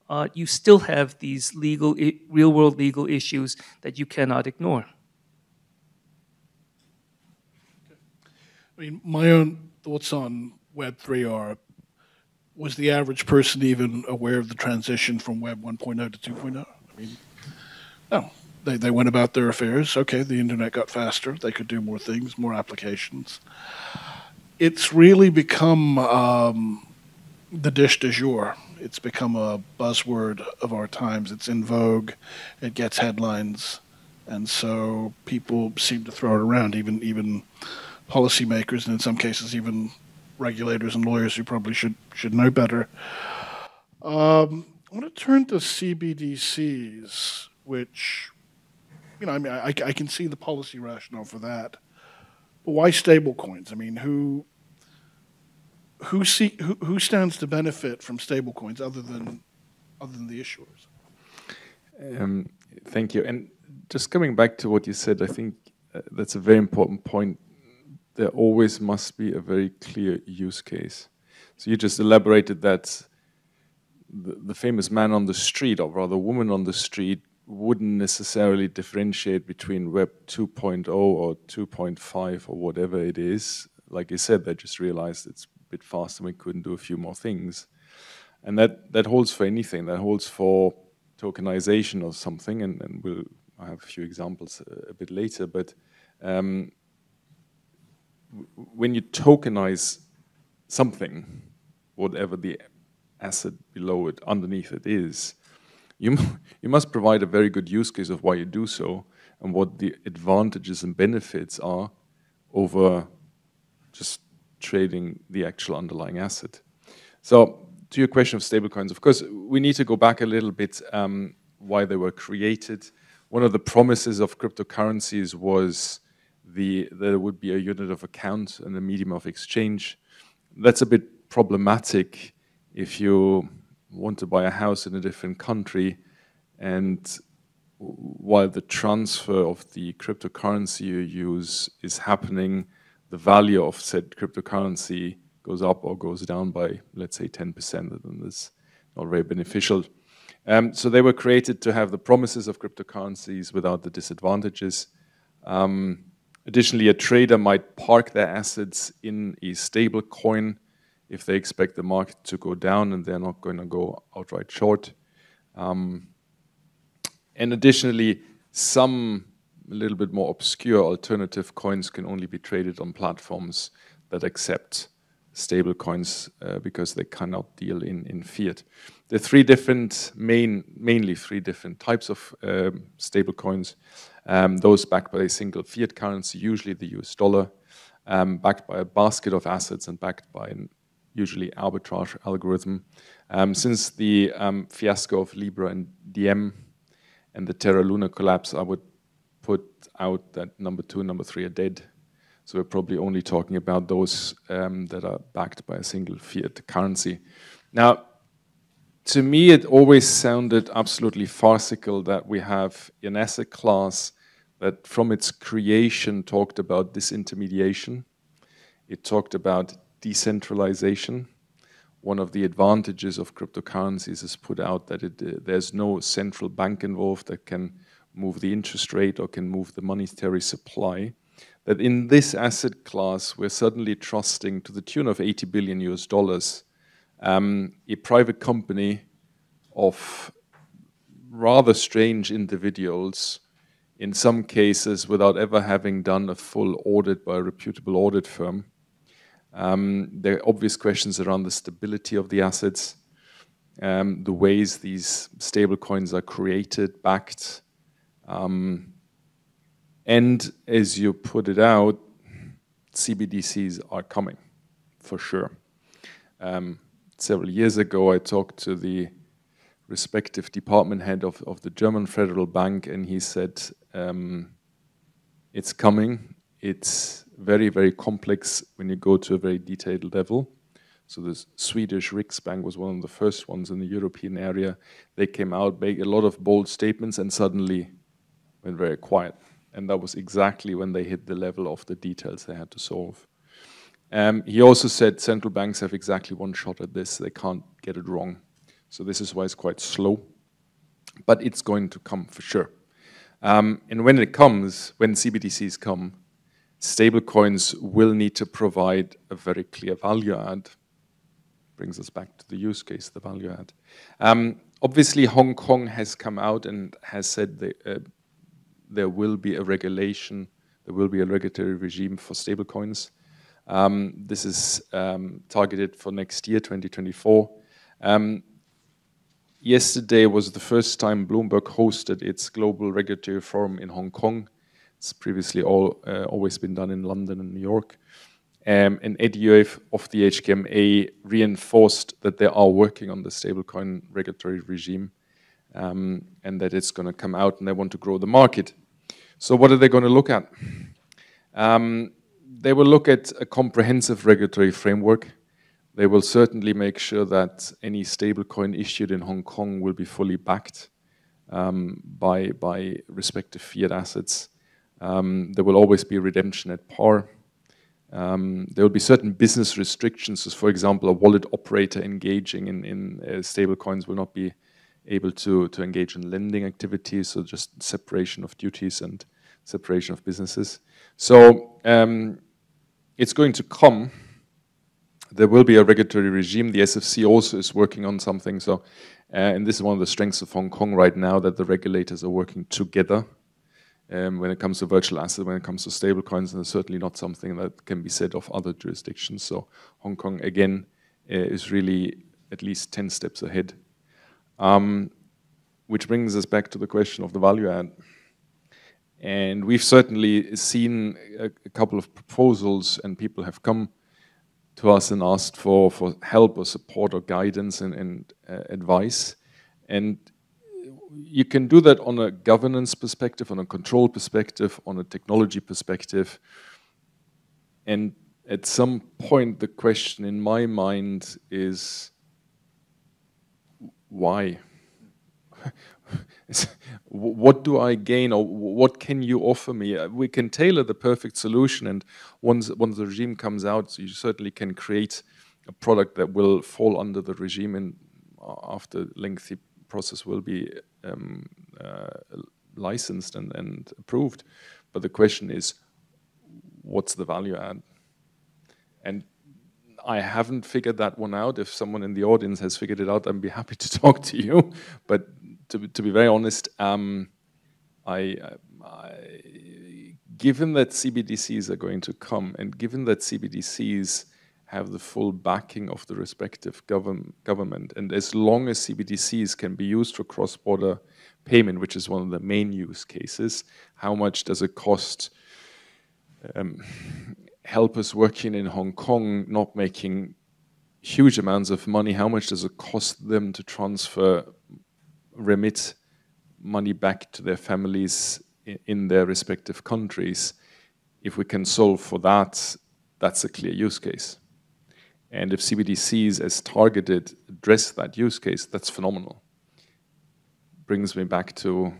uh, you still have these legal, real world legal issues that you cannot ignore. I mean, my own thoughts on Web3 are was the average person even aware of the transition from Web 1.0 to 2.0? I mean, no. They, they went about their affairs. Okay, the internet got faster. They could do more things, more applications. It's really become um, the dish du jour. It's become a buzzword of our times. It's in vogue. It gets headlines, and so people seem to throw it around. Even even policymakers, and in some cases even regulators and lawyers who probably should should know better. Um, I want to turn to CBDCs, which, you know, I mean, I, I can see the policy rationale for that. But why stablecoins? I mean, who who see who, who stands to benefit from stablecoins other than other than the issuers? Um, thank you. And just coming back to what you said, I think uh, that's a very important point there always must be a very clear use case. So you just elaborated that the, the famous man on the street, or rather woman on the street, wouldn't necessarily differentiate between Web 2.0 or 2.5 or whatever it is. Like you said, they just realized it's bit faster and we couldn't do a few more things. And that, that holds for anything. That holds for tokenization or something, and, and we'll have a few examples a, a bit later. But um, when you tokenize something, whatever the asset below it, underneath it is, you, (laughs) you must provide a very good use case of why you do so and what the advantages and benefits are over just trading the actual underlying asset. So to your question of stablecoins, of course, we need to go back a little bit um, why they were created. One of the promises of cryptocurrencies was the, there would be a unit of account and a medium of exchange. That's a bit problematic if you want to buy a house in a different country and while the transfer of the cryptocurrency you use is happening, the value of said cryptocurrency goes up or goes down by, let's say, 10%, and that's not very beneficial. Um, so they were created to have the promises of cryptocurrencies without the disadvantages. Um, Additionally, a trader might park their assets in a stable coin if they expect the market to go down and they're not going to go outright short. Um, and additionally, some a little bit more obscure alternative coins can only be traded on platforms that accept stable coins uh, because they cannot deal in, in fiat. There are three different, main, mainly three different types of um, stable coins. Um, those backed by a single fiat currency, usually the US dollar, um, backed by a basket of assets and backed by an usually arbitrage algorithm. Um, since the um, fiasco of Libra and Diem and the Terra Luna collapse, I would put out that number two and number three are dead. So we're probably only talking about those um, that are backed by a single fiat currency. Now, to me, it always sounded absolutely farcical that we have an asset class that from its creation talked about disintermediation. It talked about decentralization. One of the advantages of cryptocurrencies is put out that it, uh, there's no central bank involved that can move the interest rate or can move the monetary supply. That in this asset class, we're suddenly trusting to the tune of 80 billion US dollars um, a private company of rather strange individuals, in some cases without ever having done a full audit by a reputable audit firm. Um, there are obvious questions around the stability of the assets, um, the ways these stable coins are created, backed. Um, and as you put it out, CBDCs are coming, for sure. Um, several years ago, I talked to the respective department head of, of the German Federal Bank, and he said, um, it's coming. It's very, very complex when you go to a very detailed level. So the Swedish Riksbank was one of the first ones in the European area. They came out, made a lot of bold statements, and suddenly went very quiet. And that was exactly when they hit the level of the details they had to solve. Um, he also said central banks have exactly one shot at this. They can't get it wrong. So this is why it's quite slow. But it's going to come for sure. Um, and when it comes, when CBDCs come, stablecoins will need to provide a very clear value add. Brings us back to the use case, the value add. Um, obviously, Hong Kong has come out and has said that, uh, there will be a regulation, there will be a regulatory regime for stablecoins. Um, this is um, targeted for next year, 2024. Um, yesterday was the first time Bloomberg hosted its global regulatory forum in Hong Kong. It's previously all, uh, always been done in London and New York. Um, and of the HKMA reinforced that they are working on the stablecoin regulatory regime um, and that it's going to come out and they want to grow the market. So what are they going to look at? Um, they will look at a comprehensive regulatory framework. They will certainly make sure that any stablecoin issued in Hong Kong will be fully backed um, by, by respective fiat assets. Um, there will always be redemption at par. Um, there will be certain business restrictions. for example, a wallet operator engaging in, in uh, stablecoins will not be able to, to engage in lending activities, so just separation of duties and separation of businesses. So um, it's going to come. There will be a regulatory regime. The SFC also is working on something. So, uh, and this is one of the strengths of Hong Kong right now that the regulators are working together um, when it comes to virtual assets, when it comes to stablecoins, and it's certainly not something that can be said of other jurisdictions. So Hong Kong, again, uh, is really at least 10 steps ahead. Um, which brings us back to the question of the value add. And we've certainly seen a, a, couple of proposals, and people have come to us and asked for, for help or support or guidance and, and uh, advice. And you can do that on a governance perspective, on a control perspective, on a technology perspective. And at some point, the question in my mind is why? (laughs) what do I gain or what can you offer me? Uh, we can tailor the perfect solution and once, once the regime comes out, you certainly can create a product that will fall under the regime and after lengthy process will be um, uh, licensed and, and approved. But the question is, what's the value add? And I haven't figured that one out. If someone in the audience has figured it out, I'd be happy to (laughs) talk to you. But to, to be very honest, um, I, I, given that CBDCs are going to come, and given that CBDCs have the full backing of the respective govern, government, and as long as CBDCs can be used for cross-border payment, which is one of the main use cases, how much does it cost um, helpers working in Hong Kong not making huge amounts of money, how much does it cost them to transfer, remit money back to their families in their respective countries? If we can solve for that, that's a clear use case. And if CBDCs as targeted address that use case, that's phenomenal. Brings me back to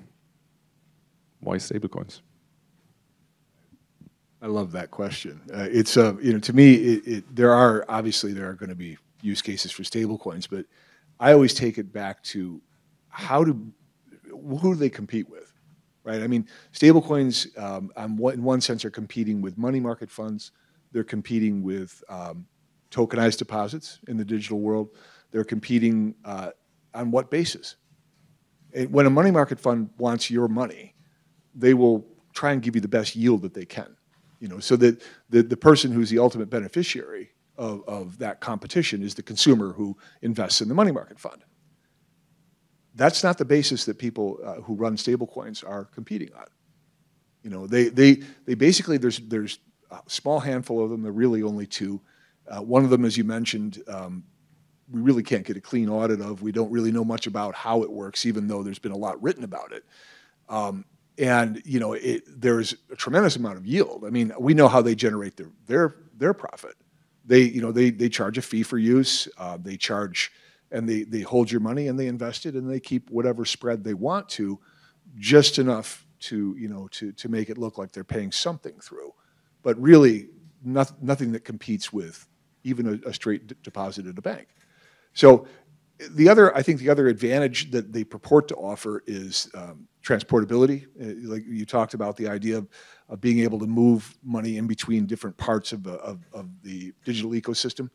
why stablecoins? I love that question. Uh, it's uh, you know to me it, it, there are obviously there are going to be use cases for stablecoins, but I always take it back to how do who do they compete with, right? I mean, stablecoins um, in one sense are competing with money market funds. They're competing with um, tokenized deposits in the digital world. They're competing uh, on what basis? when a money market fund wants your money, they will try and give you the best yield that they can. You know, so that the, the person who's the ultimate beneficiary of, of that competition is the consumer who invests in the money market fund. That's not the basis that people uh, who run stablecoins are competing on. You know, they, they, they basically, there's, there's a small handful of them, there are really only two. Uh, one of them, as you mentioned, um, we really can't get a clean audit of. We don't really know much about how it works, even though there's been a lot written about it. Um, and you know, it, there's a tremendous amount of yield. I mean, we know how they generate their their their profit. They you know they they charge a fee for use. Uh, they charge and they they hold your money and they invest it and they keep whatever spread they want to, just enough to you know to to make it look like they're paying something through, but really not, nothing that competes with even a, a straight deposit at a bank. So the other, I think the other advantage that they purport to offer is um, transportability. Uh, like you talked about the idea of, of, being able to move money in between different parts of, of, of the digital ecosystem.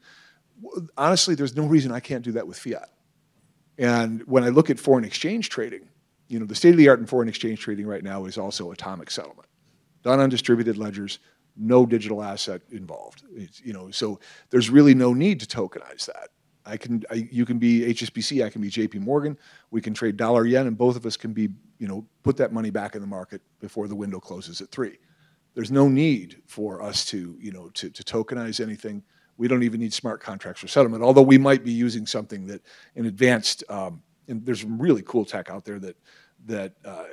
Honestly, there's no reason I can't do that with fiat. And when I look at foreign exchange trading, you know, the state of the art in foreign exchange trading right now is also atomic settlement, done on distributed ledgers, no digital asset involved. It's, you know, so there's really no need to tokenize that. I can, I, you can be HSBC, I can be JP Morgan. We can trade dollar yen, and both of us can be, you know, put that money back in the market before the window closes at three. There's no need for us to, you know, to, to tokenize anything. We don't even need smart contracts for settlement, although we might be using something that in advanced, um, and there's some really cool tech out there that, that uh,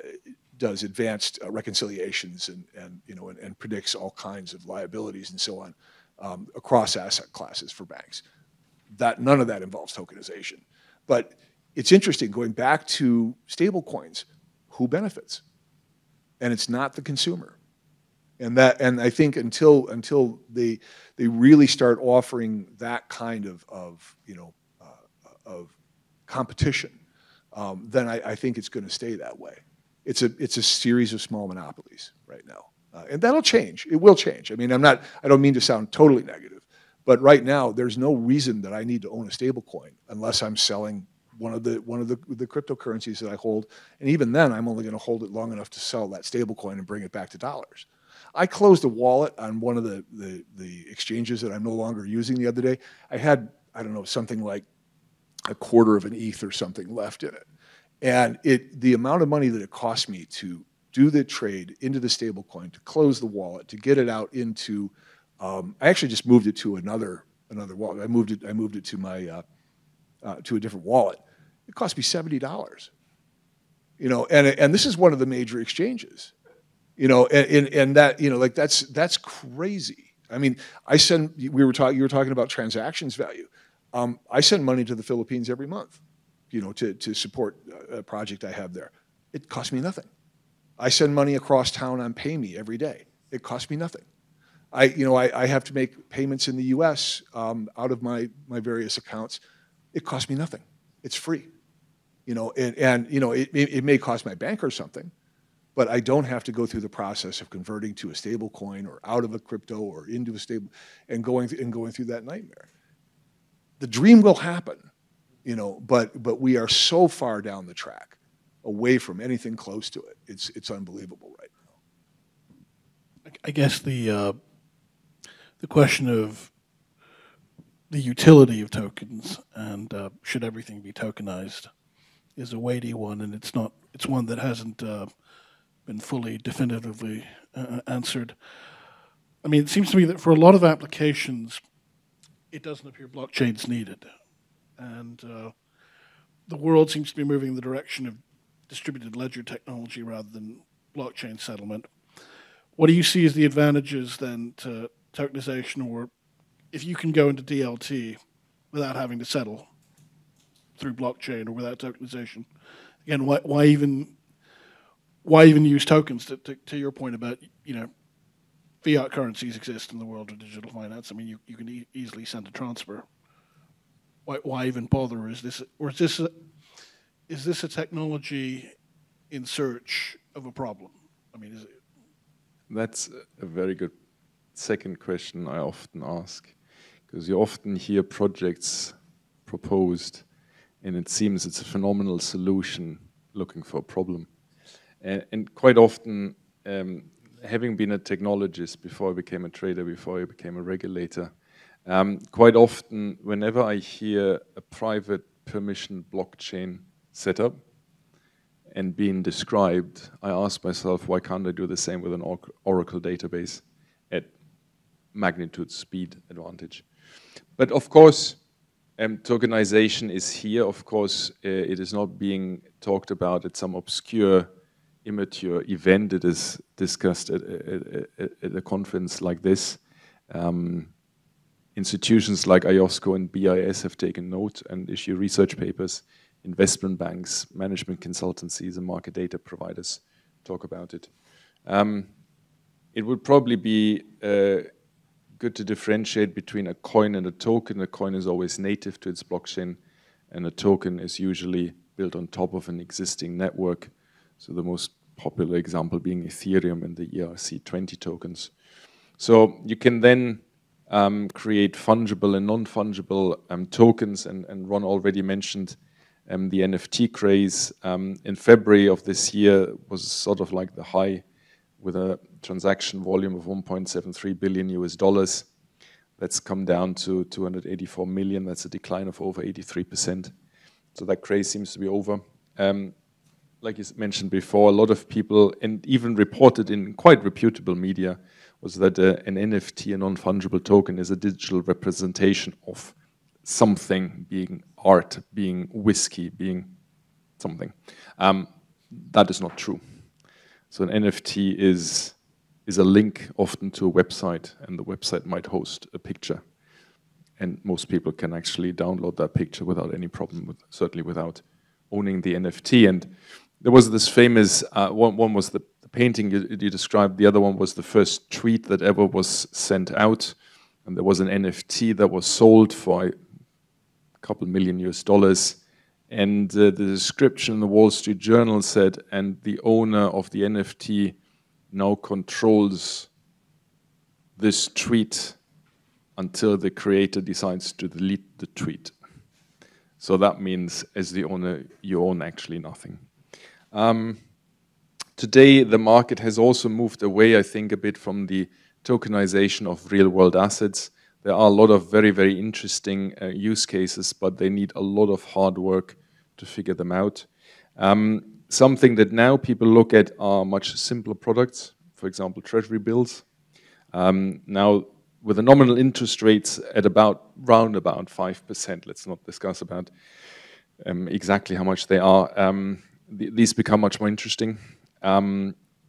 does advanced uh, reconciliations and, and, you know, and, and, predicts all kinds of liabilities and so on um, across asset classes for banks that none of that involves tokenization. But it's interesting, going back to stable coins, who benefits? And it's not the consumer. And that and I think until until they they really start offering that kind of of you know uh, of competition, um, then I, I, think it's going to stay that way. It's a it's a series of small monopolies right now, uh, and that'll change. It will change. I mean, I'm not. I don't mean to sound totally negative, but right now, there's no reason that I need to own a stablecoin unless I'm selling one of the one of the, the cryptocurrencies that I hold. And even then, I'm only going to hold it long enough to sell that stablecoin and bring it back to dollars. I closed a wallet on one of the, the, the exchanges that I'm no longer using the other day. I had, I don't know, something like a quarter of an ETH or something left in it. And it, the amount of money that it cost me to do the trade into the stablecoin, to close the wallet, to get it out into um, I actually just moved it to another another wallet. I moved it. I moved it to my uh, uh, to a different wallet. It cost me seventy dollars. You know, and and this is one of the major exchanges. You know, and, and, and that you know like that's that's crazy. I mean, I send. We were talking. You were talking about transactions value. Um, I send money to the Philippines every month. You know, to to support a project I have there. It costs me nothing. I send money across town on PayMe every day. It costs me nothing. I, you know, I, I have to make payments in the U.S. Um, out of my, my various accounts. It costs me nothing. It's free. You know, and, and you know, it, it may cost my banker something, but I don't have to go through the process of converting to a stable coin or out of a crypto or into a stable and going, and going through that nightmare. The dream will happen, you know, but, but we are so far down the track away from anything close to it. It's, it's unbelievable right now. I guess the uh, the question of the utility of tokens and uh, should everything be tokenized is a weighty one, and it's not. It's one that hasn't uh, been fully definitively uh, answered. I mean, it seems to me that for a lot of applications, it doesn't appear blockchain's needed, and uh, the world seems to be moving in the direction of distributed ledger technology rather than blockchain settlement. What do you see as the advantages then to tokenization or if you can go into DLT without having to settle through blockchain or without tokenization, again, why, why even why even use tokens? To, to, to, your point about you know, fiat currencies exist in the world of digital finance. I mean, you, you can e- easily send a transfer. Why, why even bother? Is this or is this a, is this a technology in search of a problem? I mean, is it? That's a very good second question I often ask, because you often hear projects proposed, and it seems it's a phenomenal solution looking for a problem. And, and quite often, um, having been a technologist before I became a trader, before I became a regulator, um, quite often, whenever I hear a private permission blockchain setup and being described, I ask myself, why can't I do the same with an Oracle database at magnitude speed advantage? But of course, um, tokenization is here. Of course, uh, it is not being talked about at some obscure, immature event. It is discussed at, at, at a conference like this. Um, institutions like IOSCO and BIS have taken note and issue research papers. Investment banks, management consultancies, and market data providers talk about it. Um, it would probably be uh, good to differentiate between a coin and a token. A coin is always native to its blockchain, and a token is usually built on top of an existing network. So the most popular example being Ethereum and the ERC20 tokens. So you can then um, create fungible and non-fungible um, tokens, and, and, Ron already mentioned um, the NFT craze. Um, in February of this year was sort of like the high with a transaction volume of 1.73 billion US dollars. That's come down to 284 million. That's a decline of over 83%. So that craze seems to be over. Um, like you mentioned before, a lot of people, and even reported in quite reputable media, was that uh, an NFT, a non-fungible token, is a digital representation of something being art, being whiskey, being something. Um, that is not true. So an NFT is, is a link often to a website, and the website might host a picture. And most people can actually download that picture without any problem, with, certainly without owning the NFT. And there was this famous, uh, one, one was the, painting you, you, described, the other one was the first tweet that ever was sent out. And there was an NFT that was sold for a couple million US dollars. And uh, the description in the Wall Street Journal said, and the owner of the NFT now controls this tweet until the creator decides to delete the tweet. So that means, as the owner, you own actually nothing. Um, today, the market has also moved away, I think, a bit from the tokenization of real-world assets there are a lot of very, very interesting uh, use cases, but they need a lot of hard work to figure them out. Um, something that now people look at are much simpler products, for example, treasury bills. Um, now, with the nominal interest rates at about round about 5%, let's not discuss about um, exactly how much they are, um, th these become much more interesting.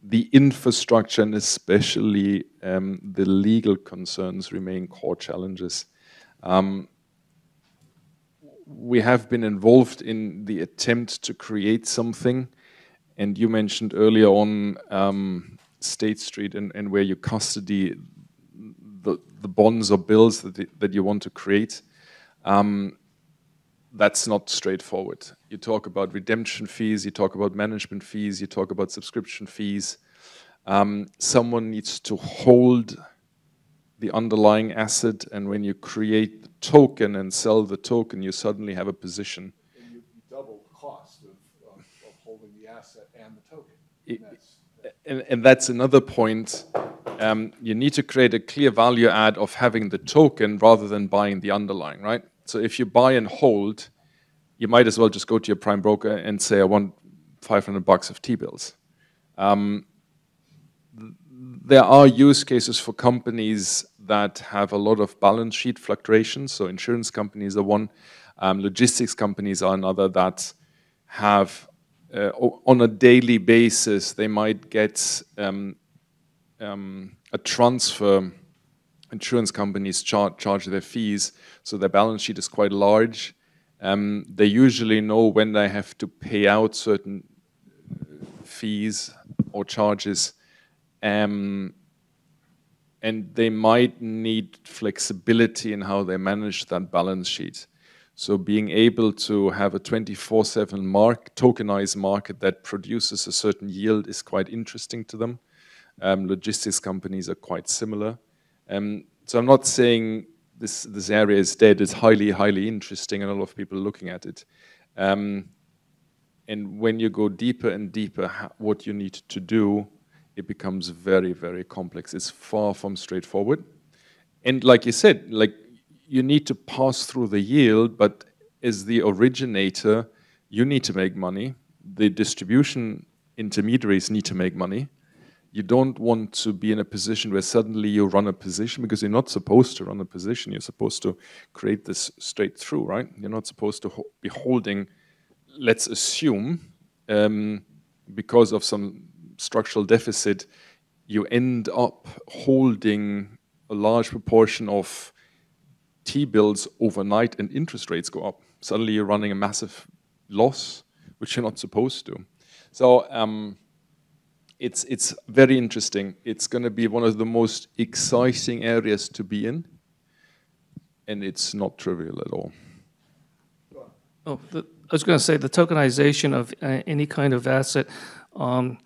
The infrastructure and especially um, the legal concerns remain core challenges. Um, we have been involved in the attempt to create something, and you mentioned earlier on um, State Street and, and, where you custody the, the bonds or bills that, that you want to create. Um, that's not straightforward. You talk about redemption fees, you talk about management fees, you talk about subscription fees. Um, someone needs to hold the underlying asset, and when you create the token and sell the token, you suddenly have a position. And you, double the cost of, of, of, holding the asset and the token. It, and, and, that's another point. Um, you need to create a clear value add of having the token rather than buying the underlying, right? So if you buy and hold, you might as well just go to your prime broker and say, I want 500 bucks of T-bills. Um, there are use cases for companies that have a lot of balance sheet fluctuations. So insurance companies are one, um, logistics companies are another that have, uh, on a daily basis, they might get um, um, a transfer insurance companies char charge their fees, so their balance sheet is quite large. Um, they usually know when they have to pay out certain fees or charges, um, and they might need flexibility in how they manage that balance sheet. So being able to have a 24-7 mark, tokenized market that produces a certain yield is quite interesting to them. Um, logistics companies are quite similar. Um, so I'm not saying this, this area is dead. It's highly, highly interesting and a lot of people are looking at it. Um, and when you go deeper and deeper, what you need to do, it becomes very, very complex. It's far from straightforward. And like you said, like you need to pass through the yield, but as the originator, you need to make money. The distribution intermediaries need to make money. You don't want to be in a position where suddenly you run a position because you're not supposed to run a position. You're supposed to create this straight through, right? You're not supposed to ho be holding, let's assume, um, because of some structural deficit, you end up holding a large proportion of T-bills overnight and interest rates go up. Suddenly you're running a massive loss, which you're not supposed to. So um, it's, it's very interesting. It's going to be one of the most exciting areas to be in, and it's not trivial at all. Oh, the, I was going to say the tokenization of uh, any kind of asset. Um,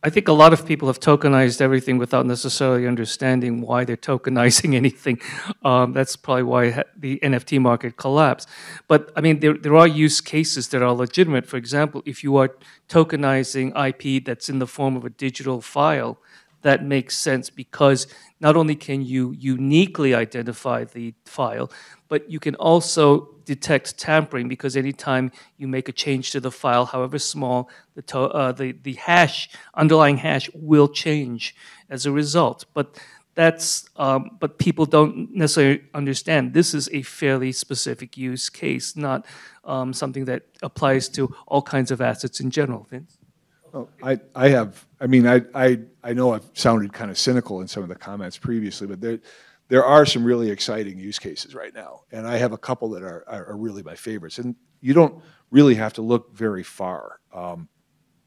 I think a lot of people have tokenized everything without necessarily understanding why they're tokenizing (laughs) anything. Um, that's probably why the NFT market collapsed. But I mean, there, there are use cases that are legitimate. For example, if you are tokenizing IP that's in the form of a digital file, that makes sense because not only can you uniquely identify the file, but you can also detect tampering because anytime you make a change to the file, however small, the, uh, the, the hash, underlying hash will change as a result. But that's, um, but people don't necessarily understand this is a fairly specific use case, not um, something that applies to all kinds of assets in general. Vince? Well, I, I have, I mean, I, I, I know I've sounded kind of cynical in some of the comments previously, but there, there are some really exciting use cases right now. And I have a couple that are, are really my favorites. And you don't really have to look very far. Um,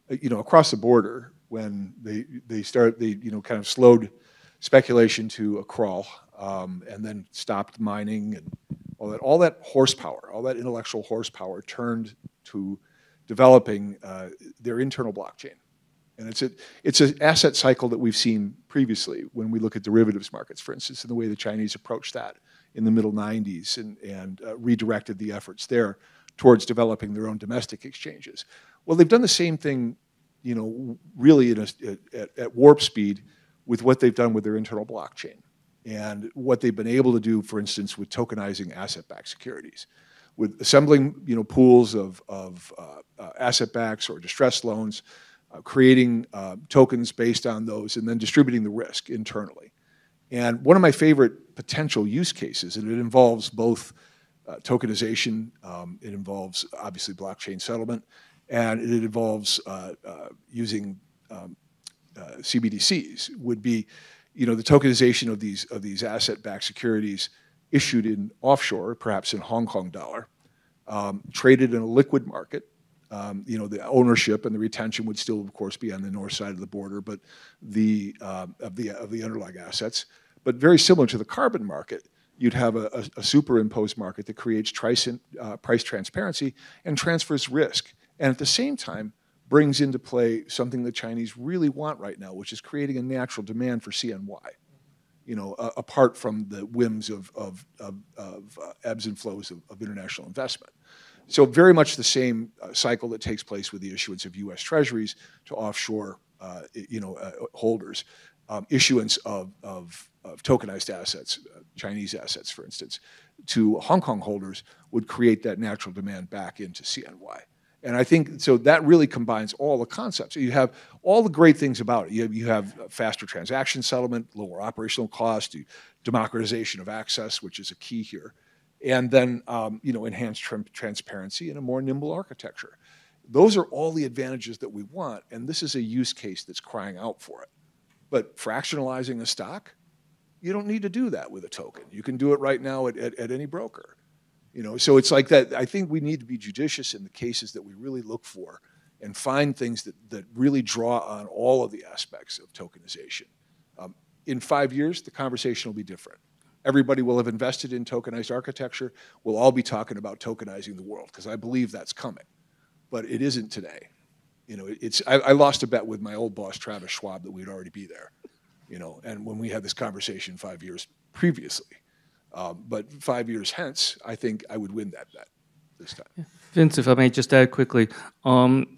you know, across the border, when they, they start, they, you know, kind of slowed speculation to a crawl um, and then stopped mining and all that, all that horsepower, all that intellectual horsepower turned to developing uh, their internal blockchain. And it's, a, it's an asset cycle that we've seen previously when we look at derivatives markets, for instance, and the way the Chinese approached that in the middle 90s and, and uh, redirected the efforts there towards developing their own domestic exchanges. Well, they've done the same thing, you know, really a, at, at warp speed with what they've done with their internal blockchain and what they've been able to do, for instance, with tokenizing asset-backed securities with assembling you know, pools of, of uh, uh, asset backs or distressed loans, uh, creating uh, tokens based on those, and then distributing the risk internally. And one of my favorite potential use cases, and it involves both uh, tokenization, um, it involves obviously blockchain settlement, and it involves uh, using um, CBDCs, would be you know, the tokenization of these, of these asset-backed securities issued in offshore, perhaps in Hong Kong dollar, um, traded in a liquid market. Um, you know, the ownership and the retention would still, of course, be on the north side of the border, but the, um, of, the, of the underlying assets. But very similar to the carbon market, you'd have a, a, a superimposed market that creates price, uh, price transparency and transfers risk. And at the same time, brings into play something the Chinese really want right now, which is creating a natural demand for CNY you know, uh, apart from the whims of, of, of, of uh, ebbs and flows of, of, international investment. So very much the same uh, cycle that takes place with the issuance of U.S. Treasuries to offshore, uh, you know, uh, holders, um, issuance of, of, tokenized assets, uh, Chinese assets, for instance, to Hong Kong holders would create that natural demand back into CNY. And I think so that really combines all the concepts. You have all the great things about it. You have, you have faster transaction settlement, lower operational cost, democratization of access, which is a key here, and then um, you know enhanced tr transparency and a more nimble architecture. Those are all the advantages that we want, and this is a use case that's crying out for it. But fractionalizing a stock, you don't need to do that with a token. You can do it right now at, at, at any broker. You know, so it's like that. I think we need to be judicious in the cases that we really look for and find things that, that really draw on all of the aspects of tokenization. Um, in five years, the conversation will be different. Everybody will have invested in tokenized architecture. We'll all be talking about tokenizing the world because I believe that's coming. But it isn't today. You know, it's, I, I lost a bet with my old boss, Travis Schwab, that we'd already be there. You know, and when we had this conversation five years previously. Um, but five years hence, I think I would win that bet. this time. Vince, if I may just add quickly, um,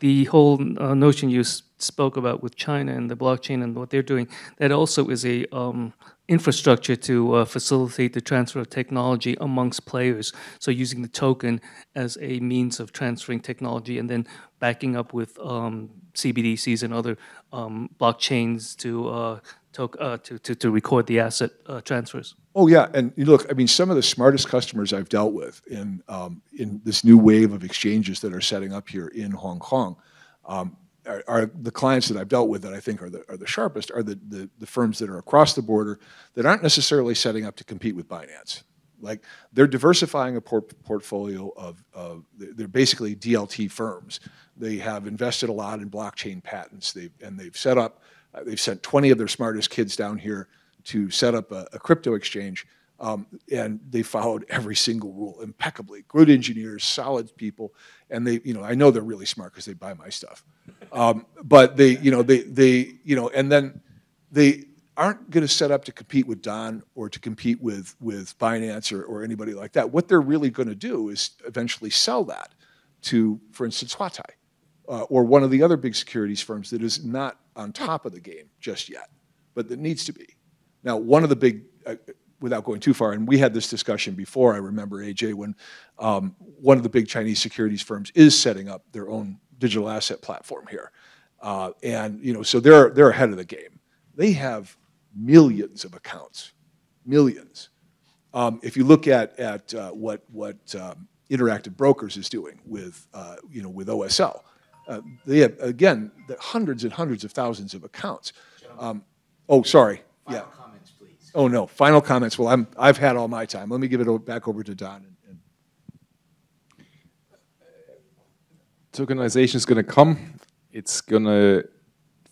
the whole uh, notion you spoke about with China and the blockchain and what they're doing, that also is a um, infrastructure to uh, facilitate the transfer of technology amongst players. So using the token as a means of transferring technology and then backing up with um, CBDCs and other um, blockchains to, uh, uh, to, to, to, record the asset uh, transfers. Oh yeah, and look, I mean, some of the smartest customers I've dealt with in um, in this new wave of exchanges that are setting up here in Hong Kong um, are, are, the clients that I've dealt with that I think are the are the sharpest are the, the the firms that are across the border that aren't necessarily setting up to compete with Binance. Like they're diversifying a port portfolio of, of they're basically DLT firms. They have invested a lot in blockchain patents. They've and they've set up. Uh, they've sent 20 of their smartest kids down here to set up a, a crypto exchange. Um, and they followed every single rule impeccably. Good engineers, solid people, and they, you know, I know they're really smart because they buy my stuff. Um, but they, you know, they, they, you know, and then they aren't going to set up to compete with Don or to compete with with Binance or, or anybody like that. What they're really going to do is eventually sell that to, for instance, Huatai uh, or one of the other big securities firms that is not on top of the game just yet, but that needs to be. Now, one of the big, uh, without going too far, and we had this discussion before, I remember, AJ, when um, one of the big Chinese securities firms is setting up their own digital asset platform here. Uh, and, you know, so they're, they're ahead of the game. They have millions of accounts, millions. Um, if you look at, at uh, what, what um, Interactive Brokers is doing with, uh, you know, with OSL, uh, they have, again, hundreds and hundreds of thousands of accounts. Um, oh, sorry. Yeah. Comments, please. Oh, no. Final comments. Well, I'm, I've had all my time. Let me give it back over to Don. And, and Tokenization is going to come. It's going to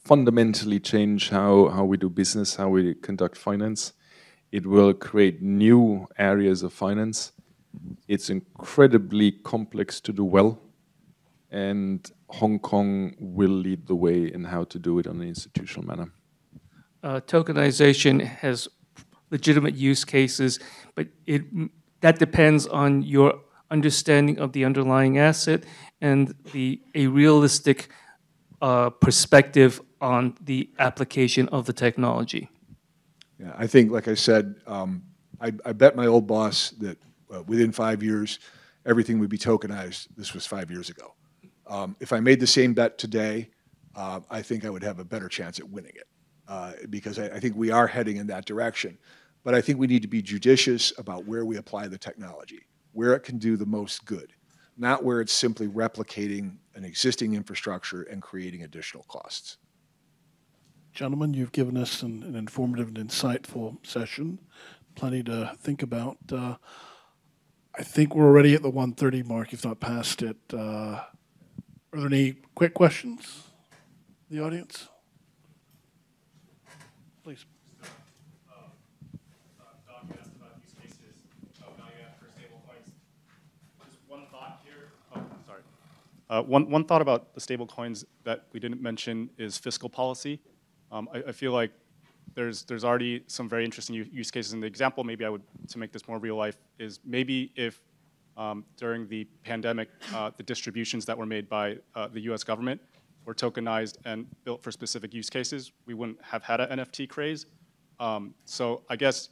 fundamentally change how, how we do business, how we conduct finance. It will create new areas of finance. It's incredibly complex to do well. And Hong Kong will lead the way in how to do it on an institutional manner uh, tokenization has legitimate use cases, but it that depends on your understanding of the underlying asset and the a realistic uh, perspective on the application of the technology. Yeah, I think, like I said, um, I, I, bet my old boss that uh, within five years, everything would be tokenized. This was five years ago. Um, if I made the same bet today, uh, I think I would have a better chance at winning it uh, because I, I, think we are heading in that direction. But I think we need to be judicious about where we apply the technology, where it can do the most good, not where it's simply replicating an existing infrastructure and creating additional costs. Gentlemen, you've given us an, an informative and insightful session, plenty to think about. Uh, I think we're already at the 1:30 mark, if not past it. Uh, are there any quick questions, the audience? Please. Uh, one, one thought about the stable coins that we didn't mention is fiscal policy. Um, I, I, feel like there's, there's already some very interesting use cases. And the example maybe I would, to make this more real life, is maybe if um, during the pandemic, uh, the distributions that were made by uh, the US government were tokenized and built for specific use cases, we wouldn't have had an NFT craze. Um, so I guess,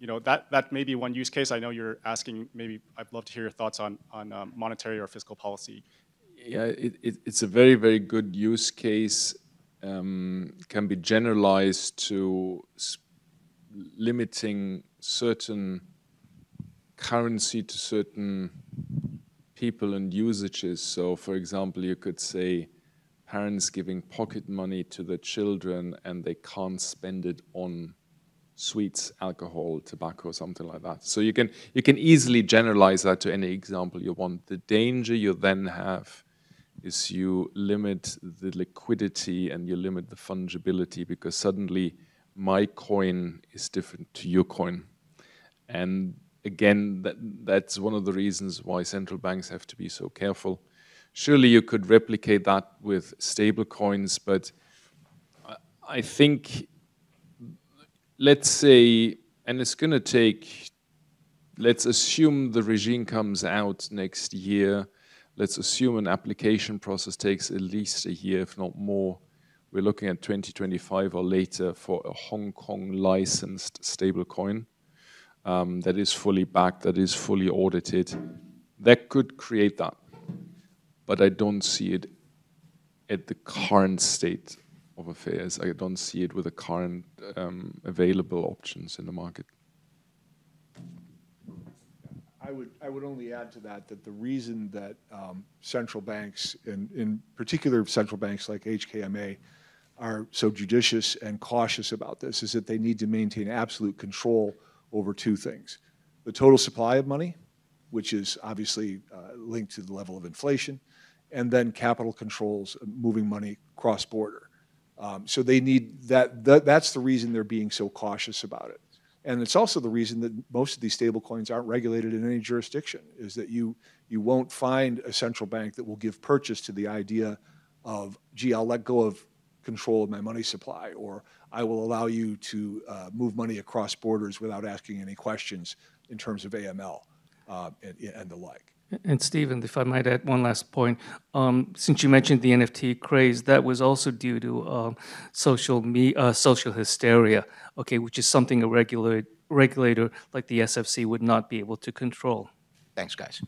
you know, that, that may be one use case. I know you're asking, maybe I'd love to hear your thoughts on, on um, monetary or fiscal policy. Yeah, it, it, it's a very, very good use case. Um, can be generalized to limiting certain currency to certain people and usages. So for example, you could say, parents giving pocket money to their children and they can't spend it on sweets, alcohol, tobacco, something like that. So you can you can easily generalize that to any example you want. The danger you then have is you limit the liquidity and you limit the fungibility because suddenly my coin is different to your coin. And again, that, that's one of the reasons why central banks have to be so careful Surely you could replicate that with stable coins, but I think, let's say, and it's going to take let's assume the regime comes out next year. Let's assume an application process takes at least a year, if not more. We're looking at 2025 or later for a Hong Kong licensed stablecoin um, that is fully backed, that is fully audited. That could create that, but I don't see it at the current state of affairs. I don't see it with the current um, available options in the market. I would, I would only add to that, that the reason that um, central banks, and in particular central banks like HKMA, are so judicious and cautious about this is that they need to maintain absolute control over two things. The total supply of money, which is obviously uh, linked to the level of inflation, and then capital controls, uh, moving money cross-border. Um, So they need, that, that, that's the reason they're being so cautious about it. And it's also the reason that most of these stablecoins aren't regulated in any jurisdiction, is that you, you won't find a central bank that will give purchase to the idea of, gee, I'll let go of control of my money supply, or I will allow you to uh, move money across borders without asking any questions in terms of AML uh, and, and the like. And Stephen, if I might add one last point, um, since you mentioned the NFT craze, that was also due to um, social me, uh, social hysteria, okay, which is something a regulator regulator like the SFC would not be able to control. Thanks, guys.